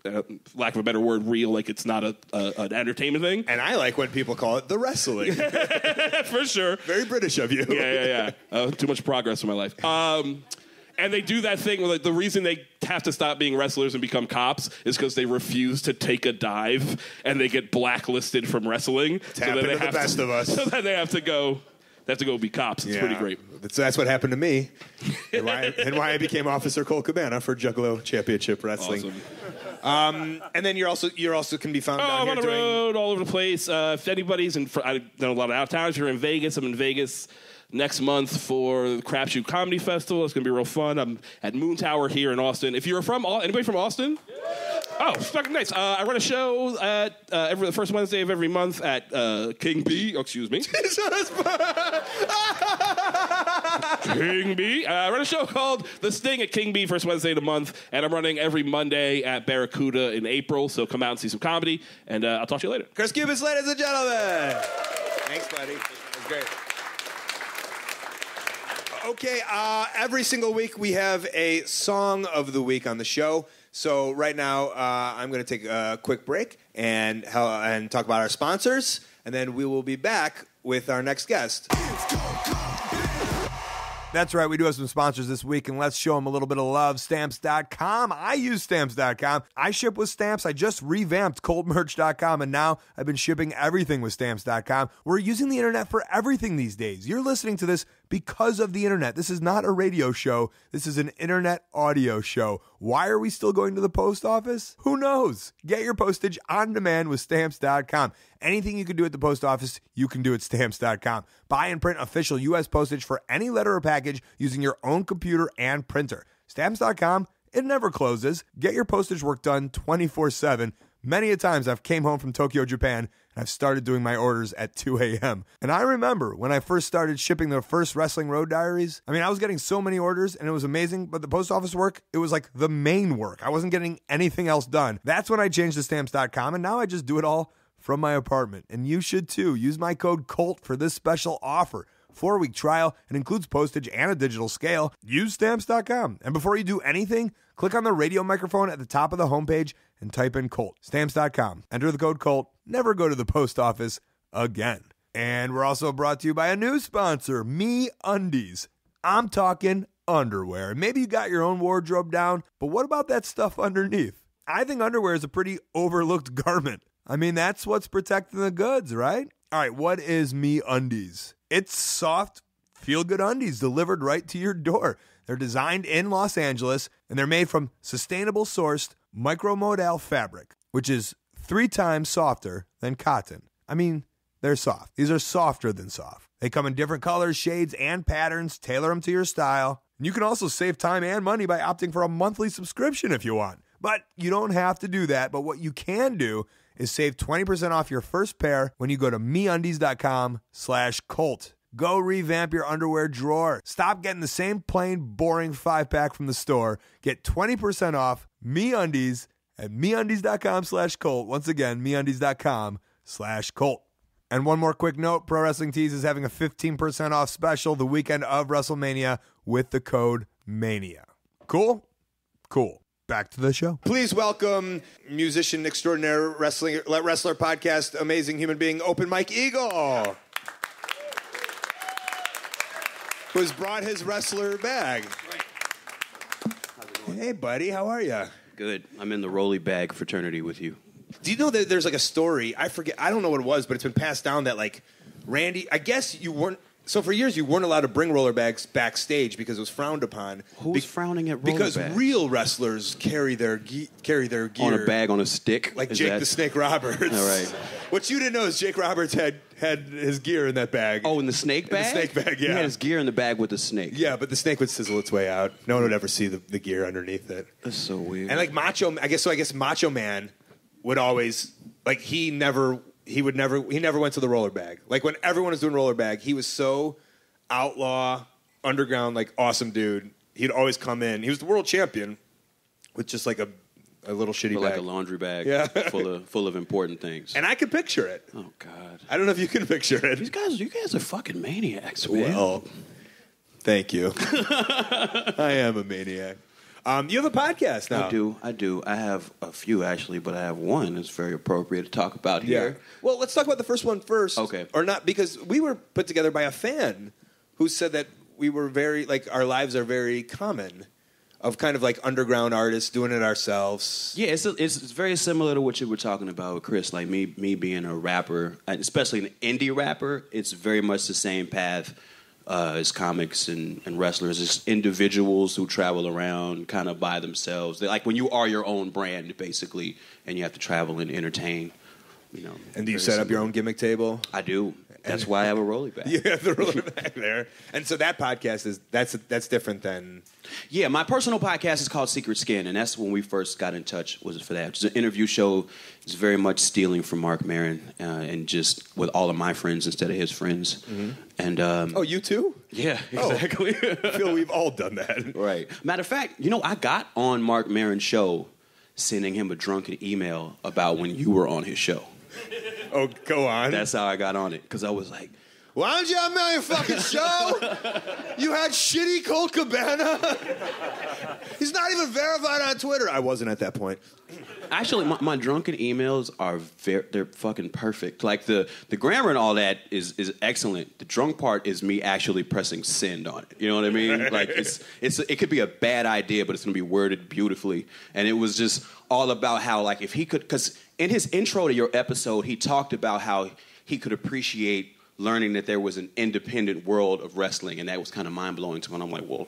uh, lack of a better word, real, like it's not a, a an entertainment thing. And I like when people call it the wrestling. For sure. Very British of you. Yeah, yeah, yeah. Uh, too much progress in my life. Um, and they do that thing where like, the reason they have to stop being wrestlers and become cops is because they refuse to take a dive and they get blacklisted from wrestling. happened then they to the have best of us. So then they have to go. They have to go be cops. It's Yeah. pretty great. That's, that's what happened to me. and, why, and why I became Officer Colt Cabana for Juggalo Championship Wrestling. Awesome. And then you're also you're also can be found Oh, down I'm here on the road all over the place. Uh, if anybody's in, I've done a lot of out of town. If you're in Vegas, I'm in Vegas next month for the Crapshoot Comedy Festival. It's gonna be real fun. I'm at Moontower here in Austin. If you're from anybody from Austin? Oh, fucking nice. Uh, I run a show at uh, every the first Wednesday of every month at uh, King B. Oh, excuse me. King B. Uh, I run a show called The Sting at King B first Wednesday of the month, and I'm running every Monday at Barracuda in April. So come out and see some comedy, and uh, I'll talk to you later. Chris Cubas, ladies and gentlemen. Thanks, buddy. That was great. Okay, uh, every single week we have a song of the week on the show. So right now uh, I'm going to take a quick break and and talk about our sponsors, and then we will be back with our next guest. That's right. We do have some sponsors this week, and let's show them a little bit of love. Stamps.com. I use Stamps.com. I ship with Stamps. I just revamped ColtMerch.com, and now I've been shipping everything with Stamps.com. We're using the internet for everything these days. You're listening to this because of the internet. This is not a radio show. This is an internet audio show. Why are we still going to the post office? Who knows? Get your postage on demand with Stamps.com. Anything you can do at the post office, you can do at Stamps.com. Buy and print official U.S. postage for any letter or package using your own computer and printer. Stamps.com, it never closes. Get your postage work done 24 7. Many a times I've came home from Tokyo, Japan, I've started doing my orders at 2 a.m. And I remember when I first started shipping the first Wrestling Road Diaries. I mean, I was getting so many orders and it was amazing, but the post office work, it was like the main work. I wasn't getting anything else done. That's when I changed to stamps.com, and now I just do it all from my apartment. And you should too. Use my code COLT for this special offer. Four week trial and includes postage and a digital scale. Use stamps.com. And before you do anything, click on the radio microphone at the top of the homepage and type in Colt. Stamps.com. Enter the code COLT. Never go to the post office again. And we're also brought to you by a new sponsor, Me Undies. I'm talking underwear. Maybe you got your own wardrobe down, but what about that stuff underneath? I think underwear is a pretty overlooked garment. I mean, that's what's protecting the goods, right? All right, what is Me Undies? It's soft, feel good undies delivered right to your door. They're designed in Los Angeles and they're made from sustainable sourced micromodal fabric, which is three times softer than cotton. I mean, they're soft. These are softer than soft. They come in different colors, shades, and patterns. Tailor them to your style. And you can also save time and money by opting for a monthly subscription if you want. But you don't have to do that. But what you can do is save 20% off your first pair when you go to meundies.com slash colt. Go revamp your underwear drawer. Stop getting the same plain, boring five pack from the store. Get 20% off Me Undies at MeUndies at MeUndies.com slash Colt. Once again, MeUndies.com slash Colt. And one more quick note Pro Wrestling Tees is having a 15% off special the weekend of WrestleMania with the code MANIA. Cool? Cool. Back to the show. Please welcome musician extraordinaire, wrestling Let wrestler podcast, amazing human being, Open Mike Eagle. Who's brought his wrestler bag. Hey, buddy, how are you? Good. I'm in the Rolly Bag fraternity with you. Do you know that there's like a story? I forget. I don't know what it was, but it's been passed down that like Randy. I guess you weren't. So for years you weren't allowed to bring roller bags backstage because it was frowned upon. Who's frowning at roller Because bags? real wrestlers carry their ge- carry their gear On a bag on a stick. like Is Jake that- the Snake Roberts. All right. What you didn't know is Jake Roberts had had his gear in that bag. Oh, in the snake In the bag. snake bag, He yeah. had his gear in the bag with the snake. yeah, but the snake would sizzle its way out. No one would ever see the, the gear underneath it. That's so weird. And like Macho, I guess so. I guess Macho Man would always like he never he would never he never went to the roller bag. Like when everyone was doing roller bag, he was so outlaw, underground, like awesome dude. He'd always come in. He was the world champion with just like a a little shitty bag. like a laundry bag Yeah. full of full of important things. and I could picture it. oh God. I don't know if you can picture it. These guys, you guys are fucking maniacs, man. Well, thank you. I am a maniac. Um, you have a podcast now. I do, I do. I have a few actually, but I have one that's very appropriate to talk about Yeah. here. Well, let's talk about the first one first. Okay. Or not because we were put together by a fan who said that we were very like our lives are very common of kind of like underground artists doing it ourselves. Yeah, it's, it's it's very similar to what you were talking about with Chris. Like me, me being a rapper, especially an indie rapper, it's very much the same path uh, as comics and, and wrestlers. as individuals who travel around kind of by themselves. They're like when you are your own brand, basically, and you have to travel and entertain. You know. And do you set up your own gimmick table? I do. That's why I have a rolly back. You have the roller back there, and so that podcast is that's that's different than Yeah, my personal podcast is called Secret Skin, and that's when we first got in touch. Was it for that? It's an interview show. It's very much stealing from Marc Maron, uh, and just with all of my friends instead of his friends. And um, oh you too. yeah, Oh. exactly. I feel we've all done that. right. Matter of fact, you know, I got on Marc Maron's show, sending him a drunken email about when you were on his show. Oh, go on. That's how I got on it because I was like, Why don't you have me on your fucking show? you had shitty Colt Cabana. He's not even verified on Twitter. I wasn't at that point. Actually, my, my drunken emails are very, they're fucking perfect. Like the, the grammar and all that is, is excellent. The drunk part is me actually pressing send on it. You know what I mean? Like it's, it's, it could be a bad idea, but it's going to be worded beautifully. And it was just all about how, like, if he could, because in his intro to your episode, he talked about how he could appreciate learning that there was an independent world of wrestling. And that was kind of mind blowing to me. And I'm like, well,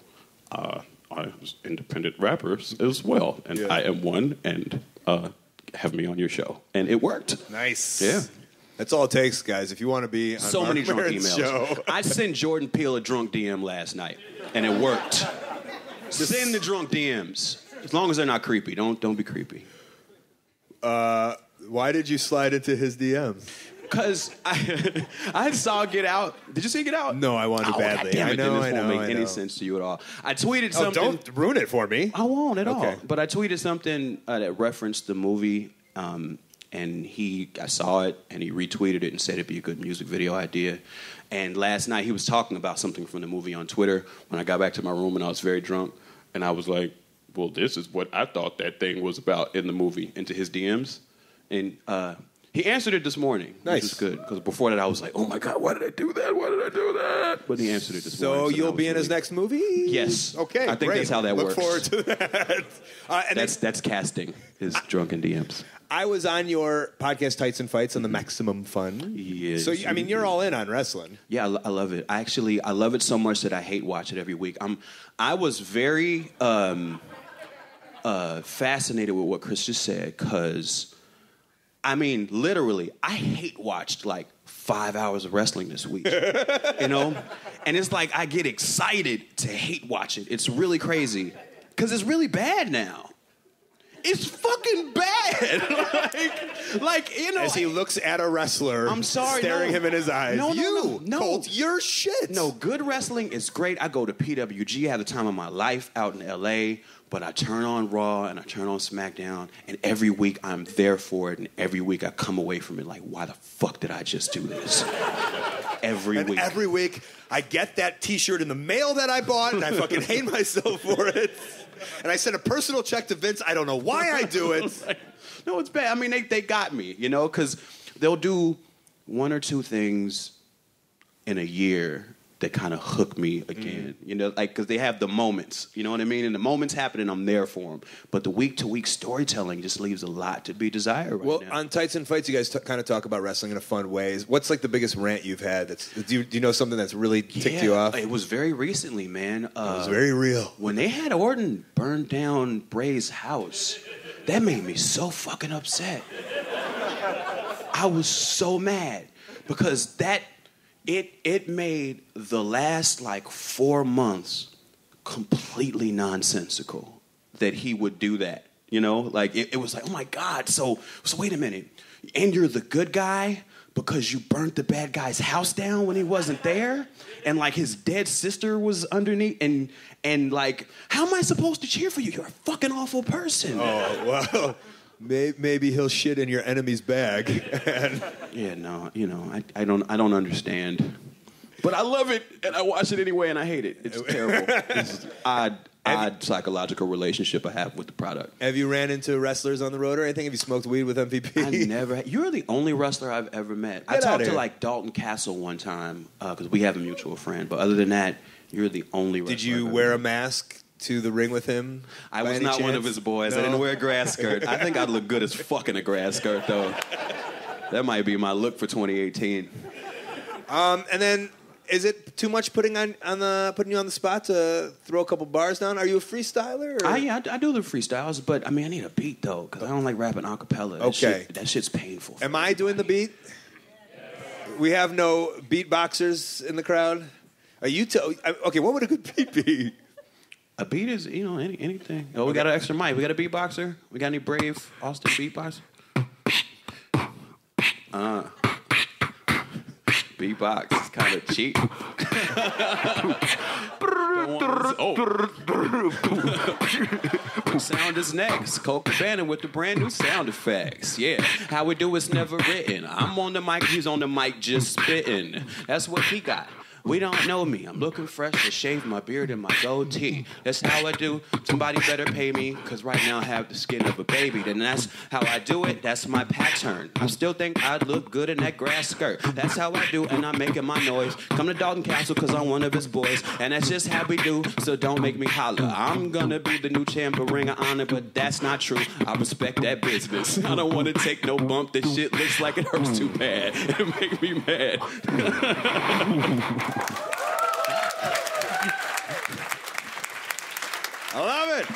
uh, I was independent rappers as well, and Yeah. I am one, and uh, have me on your show, and it worked. Nice. Yeah. That's all it takes, guys. If you want to be on So Marc many drunk Maron's emails. show. I sent Jordan Peele a drunk DM last night, and it worked. Send the drunk DMs as long as they're not creepy. Don't don't be creepy. Why did you slide into his DM? Cause I I saw Get Out. Did you see Get Out? No, I wanted oh, badly. God damn I it, know, then I this won't know, make I any sense to you at all. I tweeted Oh, something. don't ruin it for me. I won't at Okay. all. But I tweeted something uh, that referenced the movie, um, and he, I saw it, and he retweeted it and said it'd be a good music video idea. And last night he was talking about something from the movie on Twitter. When I got back to my room and I was very drunk, and I was like, "Well, this is what I thought that thing was about in the movie." Into his DMs, and uh, he answered it this morning, Nice. which was good. Because before that, I was like, "Oh my god, why did I do that? Why did I do that?" But he answered it this So morning. So you'll be in his next movie? Yes. Okay. I think great. that's how that Look works. forward to that. Uh, and That's then that's casting his drunken DMs. I was on your podcast, Tights and Fights, on the Maximum Fun. Yes, So I mean, you're all in on wrestling. Yeah, I, I love it. I actually I love it so much that I hate watch it every week. I'm I was very um, uh, fascinated with what Chris just said because I mean literally I hate watched like five hours of wrestling this week. you know, and it's like I get excited to hate watch it. It's really crazy because it's really bad now. It's fucking bad. like, like you know. As he looks at a wrestler, I'm sorry, staring no. him in his eyes. No, no, you, no, no. Colt, you're shit. No, good wrestling is great. I go to PWG, I have the time of my life out in LA, but I turn on Raw and I turn on SmackDown, and every week I'm there for it, and every week I come away from it like, why the fuck did I just do this? every And week. every week, I get that T-shirt in the mail that I bought, and I fucking hate myself for it. And I sent a personal check to Vince. I don't know why I do it. no, it's bad. I mean, they, they got me, you know, because they'll do one or two things in a year that kind of hook me again, you know, like because they have the moments, you know what I mean? And the moments happen and I'm there for them. But the week to week storytelling just leaves a lot to be desired right Well, now. on Tights and Fights, you guys t- kind of talk about wrestling in a fun way. What's like the biggest rant you've had? That's do you, do you know something that's really ticked you off? It was very recently, man. Uh, It was very real. when they had Orton burn down Bray's house, that made me so fucking upset. I was so mad because that it it made the last like four months completely nonsensical that he would do that. You know, like it, it was like, oh my god. So so wait a minute, and you're the good guy because you burnt the bad guy's house down when he wasn't there, and like his dead sister was underneath, and and like, how am I supposed to cheer for you? You're a fucking awful person. Oh well, may, maybe he'll shit in your enemy's bag. and Yeah, no, you know, I, I don't I don't understand. But I love it and I watch it anyway and I hate it. It's terrible. It's odd odd psychological relationship I have with the product. have you ran into wrestlers on the road or anything? Have you smoked weed with MVP? I never. You're the only wrestler I've ever met. I Get outta talked to like Dalton Castle one time uh, because we have a mutual friend. But other than that, you're the only. Wrestler Did you I've wear a mask to the ring with him? I was not one of his boys. I didn't wear a grass skirt. I think I'd look good as fuck in a grass skirt though. That might be my look for 2018. Um, and then, is it too much putting on on the putting you on the spot to throw a couple bars down? Are you a freestyler? Or? I, yeah, I, I do the freestyles, but I mean, I need a beat though, because I don't like rapping a cappella. That Okay. shit, that shit's painful. Am I doing the beat? We have no beatboxers in the crowd. Are you t- okay? What would a good beat be? A beat is, you know, any, anything. Oh, we got an extra mic. We got a beatboxer. We got any brave Austin beatboxer? Uh, beatbox is kind of cheap. oh. sound is next. Colt Cabana with the brand new sound effects. Yeah, how we do it's never written. I'm on the mic, he's on the mic just spitting. That's what he got. We don't know me. I'm looking fresh. I shave my beard and my goatee. That's how I do. Somebody better pay me, because right now I have the skin of a baby. Then that's how I do it. That's my pattern. I still think I'd look good in that grass skirt. That's how I do, and I'm making my noise. Come to Dalton Castle, because I'm one of his boys. And that's just how we do, so don't make me holler. I'm gonna be the new champ of Ring of Honor, but that's not true. I respect that business. I don't want to take no bump. This shit looks like it hurts too bad. It make me mad. I love it.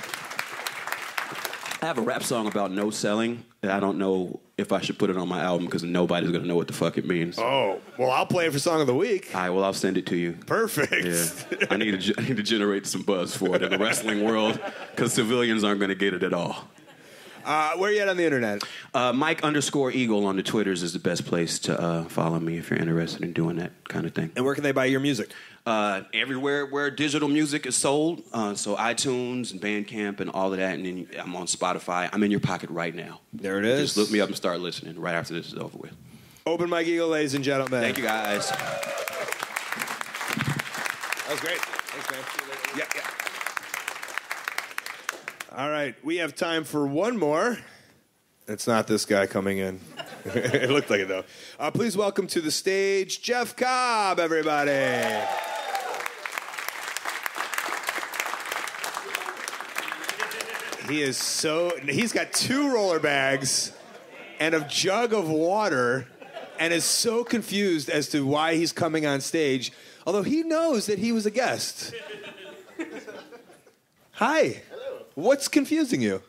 I have a rap song about no selling. I don't know if I should put it on my album because nobody's gonna know what the fuck it means. Oh, well, I'll play it for Song of the Week. All right, well, I'll send it to you. Perfect. Yeah, I need to I need to generate some buzz for it in the wrestling world because civilians aren't going to get it at all. Uh, where are you at on the internet? Uh, Mike underscore Eagle on the Twitters is the best place to uh, follow me if you're interested in doing that kind of thing. And where can they buy your music? Uh, everywhere where digital music is sold, uh, so iTunes and Bandcamp and all of that, and then I'm on Spotify. I'm in your pocket right now. There it is. Just look me up and start listening right after this is over with. Open Mike Eagle, ladies and gentlemen. Thank you guys. That was great. Thanks, man. Yeah, yeah. All right, we have time for one more. It's not this guy coming in. it looked like it though. Uh, please welcome to the stage Jeff Cobb, everybody. He is so. He's got two roller bags and a jug of water and is so confused as to why he's coming on stage, although he knows that he was a guest. Hi. What's confusing you?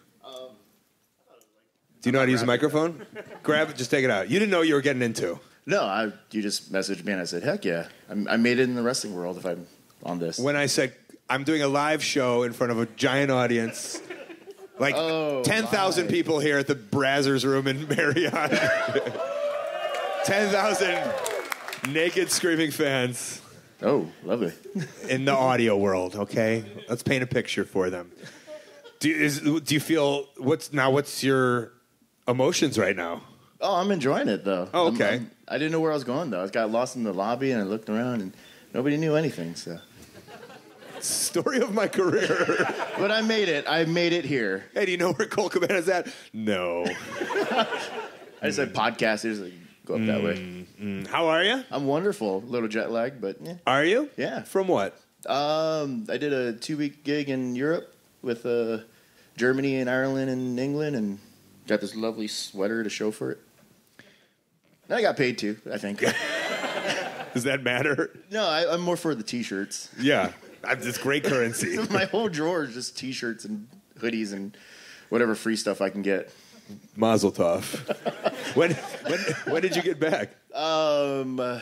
Do you know how to use a microphone? Grab it, just take it out. You didn't know what you were getting into. No, I, you just messaged me and I said, heck yeah. I'm, I made it in the wrestling world if I'm on this. When I said I'm doing a live show in front of a giant audience, like Oh, 10,000 people here at the Brazzers Room in Marriott. 10,000 naked screaming fans oh, lovely. in the audio world, okay? Let's paint a picture for them. Do you, is, do you feel what's now what's your emotions right now? Oh, I'm enjoying it though. Oh, I'm- okay. I'm- I didn't know where I was going though. I got lost in the lobby and I looked around and nobody knew anything. So, Story of my career. but I made it. I made it here. hey, do you know where Colt Cabana's at? No. I just said podcasters like, go up that way. How are you? I'm wonderful. A little jet lag, but yeah. Are you? Yeah. From what? Um, I did a two week gig in Europe with uh, Germany and Ireland and England, and got this lovely sweater to show for it. And I got paid too. I think. Does that matter? no, I, I'm more for the t-shirts. Yeah. It's great currency. My whole drawer is just t-shirts and hoodies and whatever free stuff I can get. Mazel tov. when, when, when did you get back? Um, uh,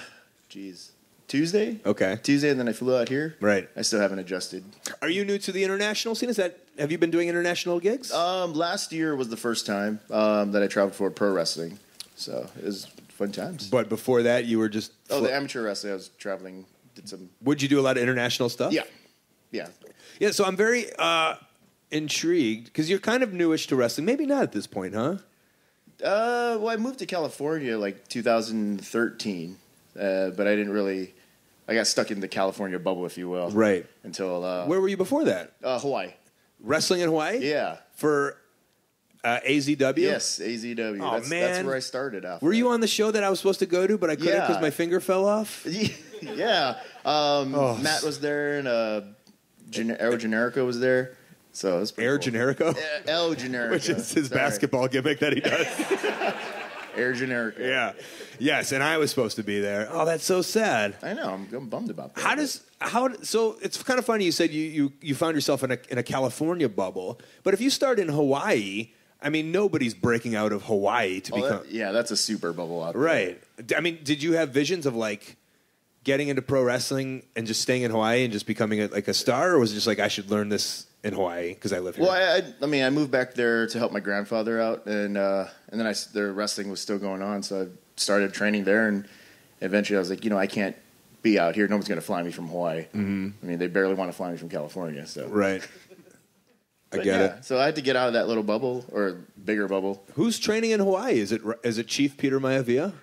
geez, Tuesday. Okay. Tuesday, and then I flew out here. Right. I still haven't adjusted. Are you new to the international scene? Is that have you been doing international gigs? Um, last year was the first time um, that I traveled for pro wrestling, so it was fun times. but before that, you were just. oh, the amateur wrestling. I was traveling, did some. Would you do a lot of international stuff? Yeah, yeah. Yeah. So I'm very uh, intrigued because you're kind of newish to wrestling. Maybe not at this point, huh? Uh, well, I moved to California like 2013, uh, but I didn't really. I got stuck in the California bubble, if you will. Right. Until uh, Where were you before that? uh, Hawaii. Wrestling in Hawaii? Yeah. For uh, AZW? Yes, AZW. Oh, that's, man. that's where I started off. Were you on the show that I was supposed to go to, but I couldn't because Yeah. my finger fell off? yeah. Um, Oh. Matt was there, and uh, Gen- Air Generico was there. So it was pretty Air cool. Generico? El Generico. Which is his Sorry. basketball gimmick that he does. Air Generico. yeah. Yes, and I was supposed to be there. Oh, that's so sad. I know. I'm, I'm bummed about that. How does how so it's kind of funny you said you you, you found yourself in a in a California bubble, but if you start in Hawaii, I mean, nobody's breaking out of Hawaii to Oh, become that- yeah, that's a super bubble out there. right. I mean, did you have visions of like getting into pro wrestling and just staying in Hawaii and just becoming a, like a star, or was it just like I should learn this in Hawaii because I live here? Well, I, I, I mean, I moved back there to help my grandfather out, and uh, and then I s the wrestling was still going on, so I started training there, and eventually I was like, you know, I can't be out here. No one's going to fly me from Hawaii. Mm-hmm. I mean, they barely want to fly me from California. So right. I But get yeah, it. So I had to get out of that little bubble or bigger bubble. Who's training in Hawaii? Is it is it Chief Peter Maivia?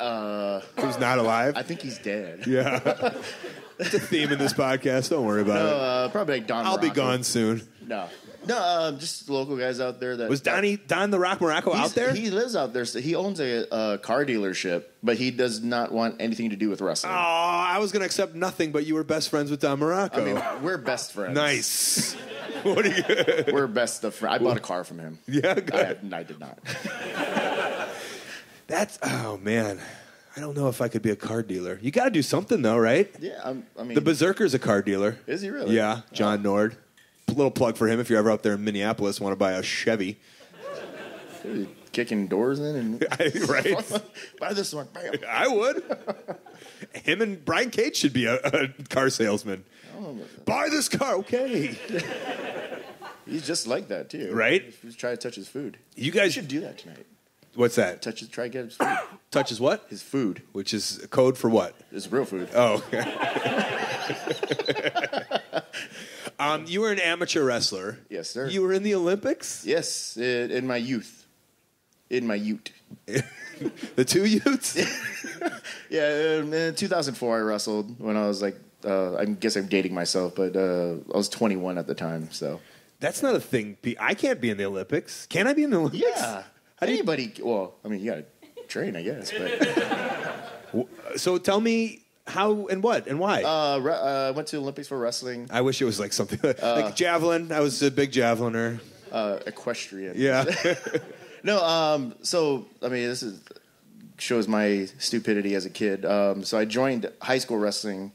Uh, Who's not alive? I think he's dead. yeah. That's a theme in this podcast. Don't worry about it. uh, probably like Don. I'll be Muraco. gone soon. No, no, uh, just local guys out there that Was Donnie Don the Rock Muraco He's- out there? He lives out there. So he owns a, a car dealership, but he does not want anything to do with wrestling. Oh, I was going to accept nothing, but you were best friends with Don Muraco. I mean, we're best friends. nice. what are you? We're best of friends. I bought a car from him. Yeah, I, good. I did not. That's oh man. I don't know if I could be a car dealer. You got to do something though, right? Yeah, I'm, I mean, The Berserker's a car dealer. is he really? Yeah, John oh. Nord. Little plug for him if you're ever up there in Minneapolis, want to buy a Chevy. Dude, kicking doors in and right? buy this one. Bam. I would. Him and Brian Cage should be a, a car salesman. Oh, Buy this car, okay? He's just like that too. Right? He's trying to touch his food. You You guys should do that tonight. What's that? Touch his, try to get his food. Touches what? His food. Which is code for what? It's real food. Oh. um, you were an amateur wrestler. Yes, sir. You were in the Olympics. Yes, in, in my youth. In my ute. The two youths. Yeah, um, in 2004 I wrestled when I was like, uh, I guess I'm dating myself, but uh, I was 21 at the time. So That's not a thing. I can't be in the Olympics. Can I be in the Olympics? yeah, How anybody. Well, I mean, you got to train, I guess. But So tell me how and what and why. uh, re- uh, I went to Olympics for wrestling, I wish it was like something like javelin. I was a big javeliner. uh, equestrian. Yeah. No, um, so I mean, this is shows my stupidity as a kid. Um, so I joined high school wrestling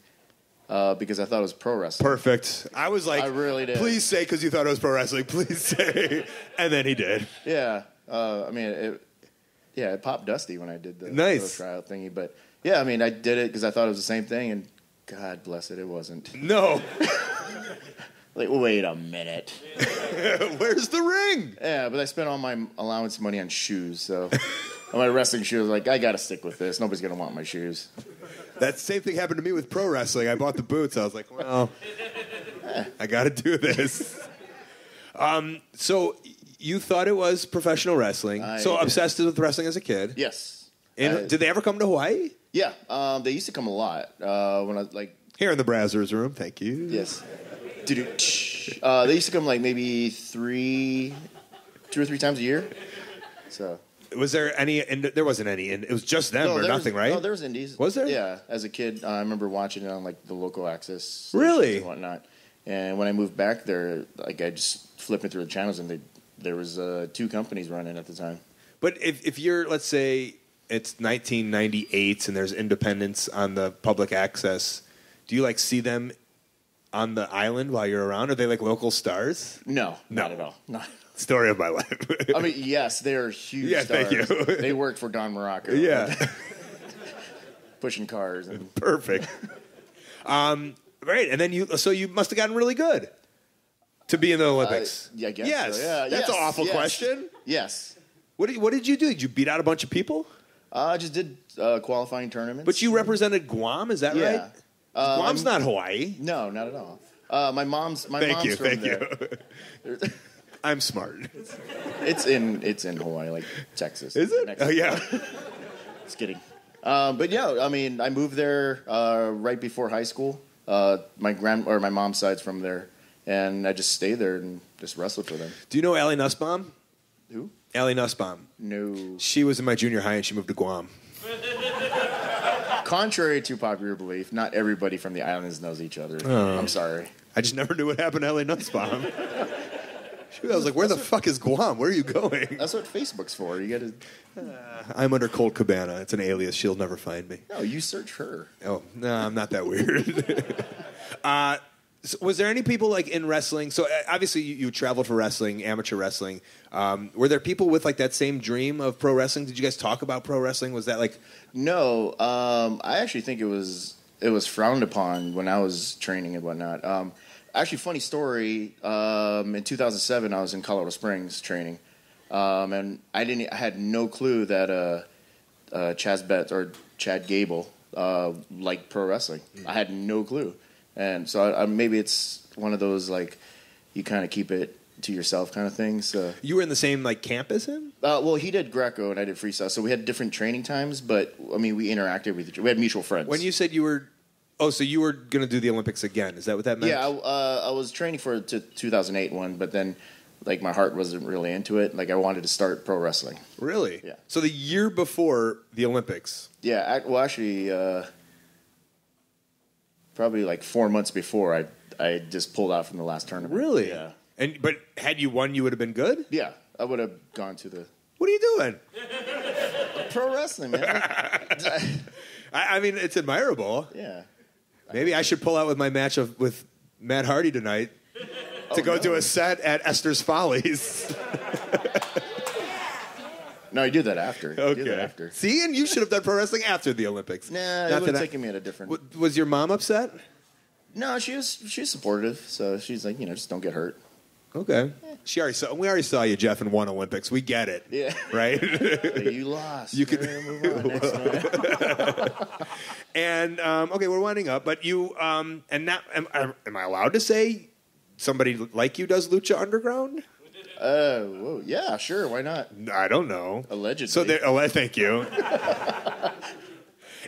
uh, because I thought it was pro wrestling. Perfect. I was like, I really did. Please say because you thought it was pro wrestling. Please say, and then he did. Yeah, uh, I mean, it, yeah, it popped dusty when I did the Nice. little tryout thingy. But yeah, I mean, I did it because I thought it was the same thing, and God bless it, it wasn't. No, Like, wait a minute. where's the ring? Yeah, but I spent all my allowance money on shoes, so on my wrestling shoes, like I got to stick with this. Nobody's gonna want my shoes. That same thing happened to me with pro wrestling. I bought the boots. I was like, well, I got to do this. Um, so you thought it was professional wrestling. I so did. obsessed with wrestling as a kid. Yes. And I- did they ever come to Hawaii? yeah, um, they used to come a lot uh, when I like Here in the Brazzers room. Thank you. Yes. Doo-doo. Uh, they used to come like maybe three, two or three times a year. So Was there any? And there wasn't any. And it was just them or there nothing, was, right? No, there was indies. Was there? Yeah. As a kid, uh, I remember watching it on like the local access. Really? and whatnot. And when I moved back there, like I just flipping through the channels, and they, there was uh, two companies running at the time. But if, if you're, let's say, it's 1998 and there's independence on the public access, do you like see them on the island while you're around? Are they like local stars? No, No. not at all. No. Story of my life. I mean, yes, they are huge. Yeah, thank stars. you. they worked for Don Muraco. yeah, pushing cars and perfect. Um, right, and then you, so you must have gotten really good to be in the Olympics. Uh, yeah, I guess Yes, so, yeah. that's yes, an awful yes. question. yes. What did, what did you do? Did you beat out a bunch of people? Uh, I just did uh, qualifying tournaments. But you represented Guam, is that Yeah. right? Uh, Guam's not Hawaii. No, not at all. Uh, my mom's my Thank mom's you, from thank there. you. I'm smart. It's in it's in Hawaii, like Texas. Is it? Next- Oh yeah. Just kidding. Um, but yeah, I mean, I moved there uh, right before high school. Uh, my grand or my mom's side's from there, and I just stayed there and just wrestled for them. Do you know Allie Nussbaum? Who? Allie Nussbaum. No. She was in my junior high and she moved to Guam. Contrary to popular belief, not everybody from the islands knows each other. Oh. I'm sorry. I just never knew what happened to Allie Nussbaum. I was like, where the fuck is Guam? Where are you going? That's what Facebook's for. You got to. I'm under Colt Cabana. It's an alias. She'll never find me. No, you search her. Oh, no, I'm not that weird. uh, So was there any people like in wrestling? So obviously you, you traveled for wrestling, amateur wrestling. Um, were there people with like that same dream of pro wrestling? Did you guys talk about pro wrestling? Was that like No, um, I actually think it was it was frowned upon when I was training and whatnot. Um, actually, funny story. Um, in 2007, I was in Colorado Springs training, um, and I didn't. I had no clue that uh, uh, Chas Betts or Chad Gable uh, liked pro wrestling. I had no clue, and so I, I, maybe it's one of those like you kind of keep it to yourself kind of things. So. you were in the same like camp as him? Uh, well, he did Greco and I did freestyle, so we had different training times. But I mean, we interacted with each other. We had mutual friends. When you said you were, oh, so you were going to do the Olympics again? Is that what that meant? yeah, I, uh, I was training for the 2008 one, but then like my heart wasn't really into it. Like I wanted to start pro wrestling. Really? Yeah. So the year before the Olympics. Yeah, I, well, actually, uh, probably like four months before, I I just pulled out from the last tournament. Really? Yeah. And but had you won, you would have been good. Yeah, I would have gone to the What are you doing? pro wrestling, man. I, I mean, it's admirable. yeah. Maybe I should pull out with my match of with Matt Hardy tonight oh, to go do a set at Esther's Follies. No, you do that after. You do that after. See, and you should have done pro wrestling after the Olympics. Nah, Not it would have I- taken me at a different. W- Was your mom upset? No, she was she was supportive. So she's like, you know, just don't get hurt. Okay. She already saw. We already saw you, Jeff, in one Olympics. We get it. Yeah. Right. You lost. You could- Yeah, move on, next one. and um, okay, we're winding up. But you um, and now, am, am I allowed to say somebody like you does Lucha Underground? Uh, whoa, yeah, sure. Why not? I don't know. Allegedly. So there. Oh, thank you.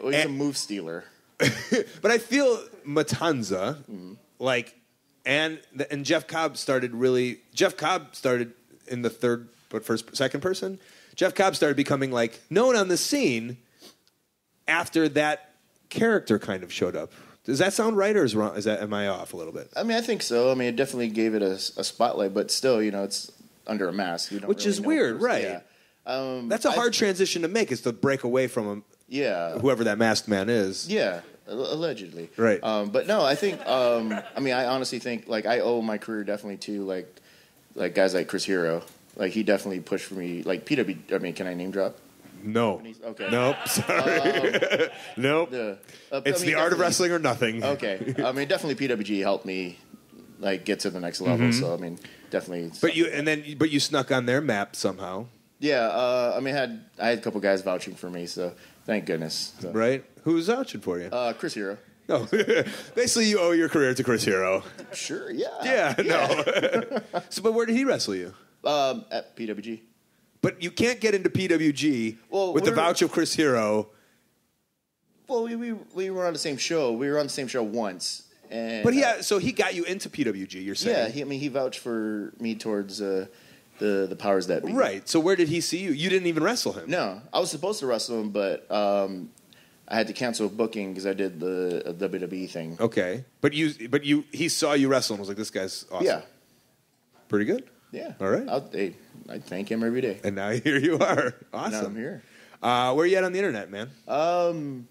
Well, he's a move stealer. But I feel Matanza, Mm-hmm. like, and and Jeff Cobb started really. Jeff Cobb started in the third, but first, second person. Jeff Cobb started becoming like known on the scene after that character kind of showed up. Does that sound right, or is wrong? Is that am I off a little bit? I mean, I think so. I mean, it definitely gave it a, a spotlight, but still, you know, it's under a mask. You don't Which really is weird, right. Yeah. Um, That's a hard transition to make. Is to break away from him, Yeah. whoever that masked man is. Yeah, allegedly. Right. Um, but no, I think. Um, I mean, I honestly think like I owe my career definitely to like like guys like Chris Hero. Like he definitely pushed for me. Like PW. I mean, can I name drop? No. Okay. Nope. Sorry. nope. The, uh, It's I mean, the art of wrestling or nothing. Okay. I mean, definitely PWG helped me like get to the next level. So I mean, definitely. But you and then but you snuck on their map somehow, Yeah. Uh, I mean, I had I had a couple guys vouching for me, so thank goodness. So, right? Who's vouching for you? Uh, Chris Hero. no. Basically, you owe your career to Chris Hero. Sure. Yeah. Yeah. No. so, but where did he wrestle you? Um, at PWG. But you can't get into PWG Well, with the vouch of Chris Hero. Well, we, we we were on the same show. We were on the same show once, and But yeah, so he got you into PWG. You're saying, yeah. He, I mean, he vouched for me towards uh, the the powers that be. right? So where did he see you? You didn't even wrestle him. No, I was supposed to wrestle him, but um, I had to cancel booking because I did the uh, WWE thing. Okay, but you, but you, he saw you wrestle and was like, "This guy's awesome." Yeah, pretty good. yeah. All right. I'll, I thank him every day. And now here you are. Now Awesome. I'm here. Uh, where are you at on the internet, man? Um,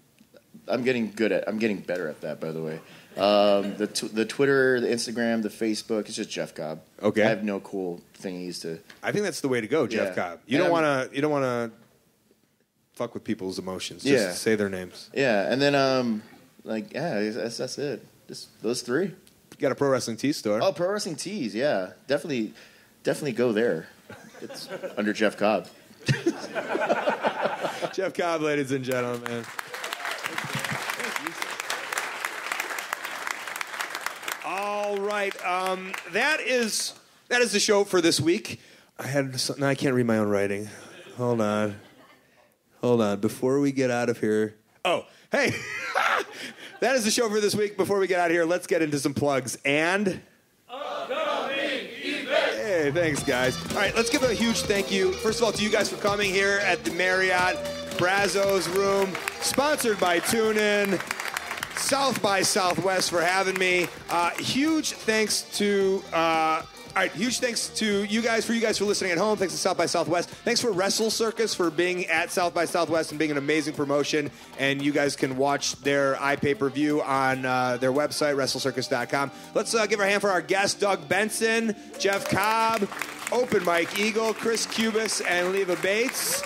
I'm getting good at. I'm getting better at that. By the way, um, the tw- the Twitter, the Instagram, the Facebook. It's just Jeff Cobb. Okay. I have no cool thingies to. I think that's the way to go, Jeff Yeah. Cobb. You And don't I'm- want to. You don't want to fuck with people's emotions. Just Yeah. say their names. Yeah, and then um, like yeah, that's that's it. Just those three. You got a pro wrestling tee store. Oh, pro wrestling tees. Yeah, definitely, definitely go there. It's under Jeff Cobb. Jeff Cobb, ladies and gentlemen. All right, um, that is that is the show for this week. I had no, I can't read my own writing. Hold on, hold on. Before we get out of here, oh hey, that is the show for this week. Before we get out of here, let's get into some plugs and. Hey, thanks, guys. All right, let's give a huge thank you, first of all, to you guys for coming here at the Marriott Brazos Room, sponsored by TuneIn. South by Southwest for having me. Uh, huge thanks to. Uh, all right, huge thanks to you guys for you guys for listening at home. Thanks to South by Southwest. Thanks for Wrestle Circus for being at South by Southwest and being an amazing promotion. And you guys can watch their iPay per view on uh, their website, WrestleCircus.com. Let's uh, give our hand for our guests: Doug Benson, Jeff Cobb, Open Mike Eagle, Chris Cubas, and Leva Bates.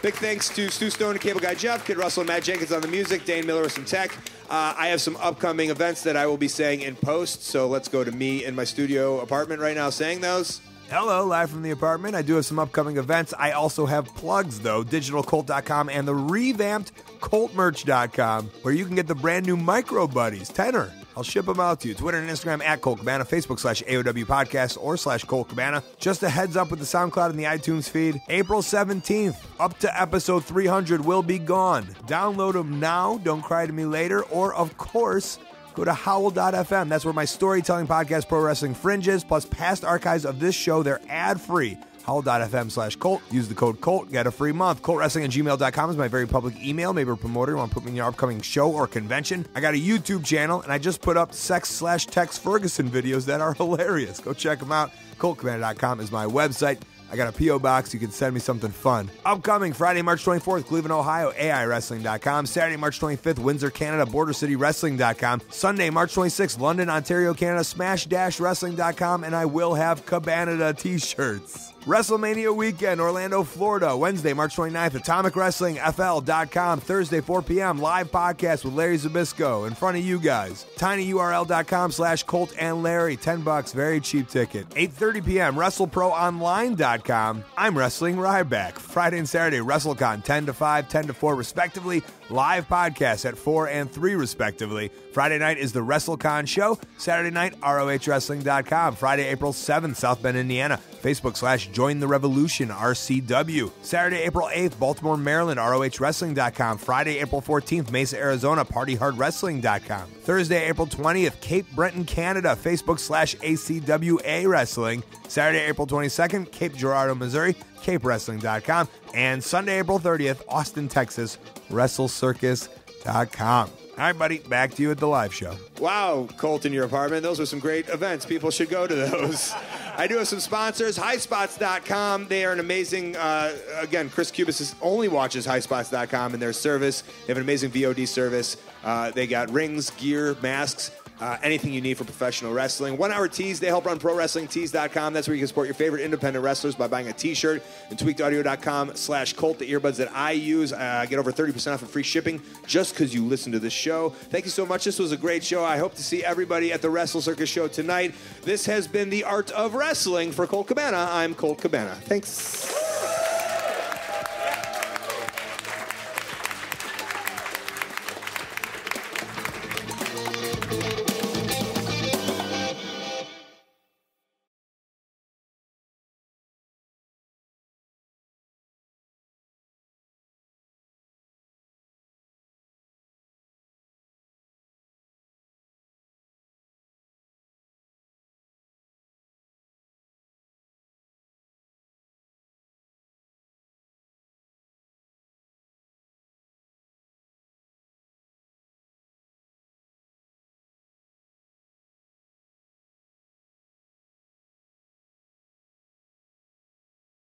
Big thanks to Stu Stone and Cable Guy Jeff, Kid Russell, and Matt Jenkins on the music, Dane Miller with some tech. Uh, I have some upcoming events that I will be saying in post, so let's go to me in my studio apartment right now saying those. Hello, live from the apartment. I do have some upcoming events. I also have plugs, though digitalcolt.com and the revamped coltmerch.com, where you can get the brand new Micro Buddies, tenor. I'll ship them out to you. Twitter and Instagram at Colt Cabana, Facebook slash AOW Podcast or slash Colt Cabana. Just a heads up with the SoundCloud and the iTunes feed. April 17th, up to episode 300 will be gone. Download them now. Don't cry to me later. Or, of course, go to howl.fm. That's where my storytelling podcast, Pro Wrestling Fringes, plus past archives of this show, they're ad free. Howl.fm slash Colt. Use the code Colt. Get a free month. ColtWrestling at gmail.com is my very public email. Maybe a promoter you want to put me in your upcoming show or convention. I got a YouTube channel and I just put up sex slash Tex Ferguson videos that are hilarious. Go check them out. ColtCommander.com is my website. I got a P.O. box. You can send me something fun. Upcoming Friday, March 24th, Cleveland, Ohio, AIWrestling.com. Saturday, March 25th, Windsor, Canada, BorderCityWrestling.com. Sunday, March 26th, London, Ontario, Canada, Smash-Wrestling.com. And I will have Cabanada t-shirts. WrestleMania weekend, Orlando, Florida. Wednesday, March 29th, AtomicWrestlingFL.com. Thursday, 4 p.m., live podcast with Larry Zbyszko in front of you guys. TinyURL.com slash Colt and Larry. 10 bucks, very cheap ticket. 8.30 p.m., WrestleProOnline.com. I'm Wrestling Ryback. Friday and Saturday, WrestleCon, 10 to 5, 10 to 4, respectively. Live podcasts at 4 and 3, respectively. Friday night is the WrestleCon show. Saturday night, ROHWrestling.com. Friday, April 7th, South Bend, Indiana. Facebook slash Join the Revolution, RCW. Saturday, April 8th, Baltimore, Maryland, ROHWrestling.com. Friday, April 14th, Mesa, Arizona, PartyHardWrestling.com. Thursday, April 20th, Cape Breton, Canada, Facebook slash ACWA Wrestling. Saturday, April 22nd, Cape Girardeau, Missouri, CapeWrestling.com. And Sunday, April 30th, Austin, Texas, WrestleCircus.com. All right, buddy, back to you at the live show. Wow, Colt in your apartment. Those are some great events. People should go to those. I do have some sponsors. Highspots.com. They are an amazing, uh, again, Chris Cubas is, only watches highspots.com and their service. They have an amazing VOD service. Uh, they got rings, gear, masks. Uh, anything you need for professional wrestling. One Hour Tees, they help run ProWrestlingTees.com. That's where you can support your favorite independent wrestlers by buying a t-shirt. And TweakedAudio.com slash Colt, the earbuds that I use. Uh, get over 30% off of free shipping just because you listen to this show. Thank you so much. This was a great show. I hope to see everybody at the Wrestle Circus show tonight. This has been The Art of Wrestling. For Colt Cabana, I'm Colt Cabana. Thanks.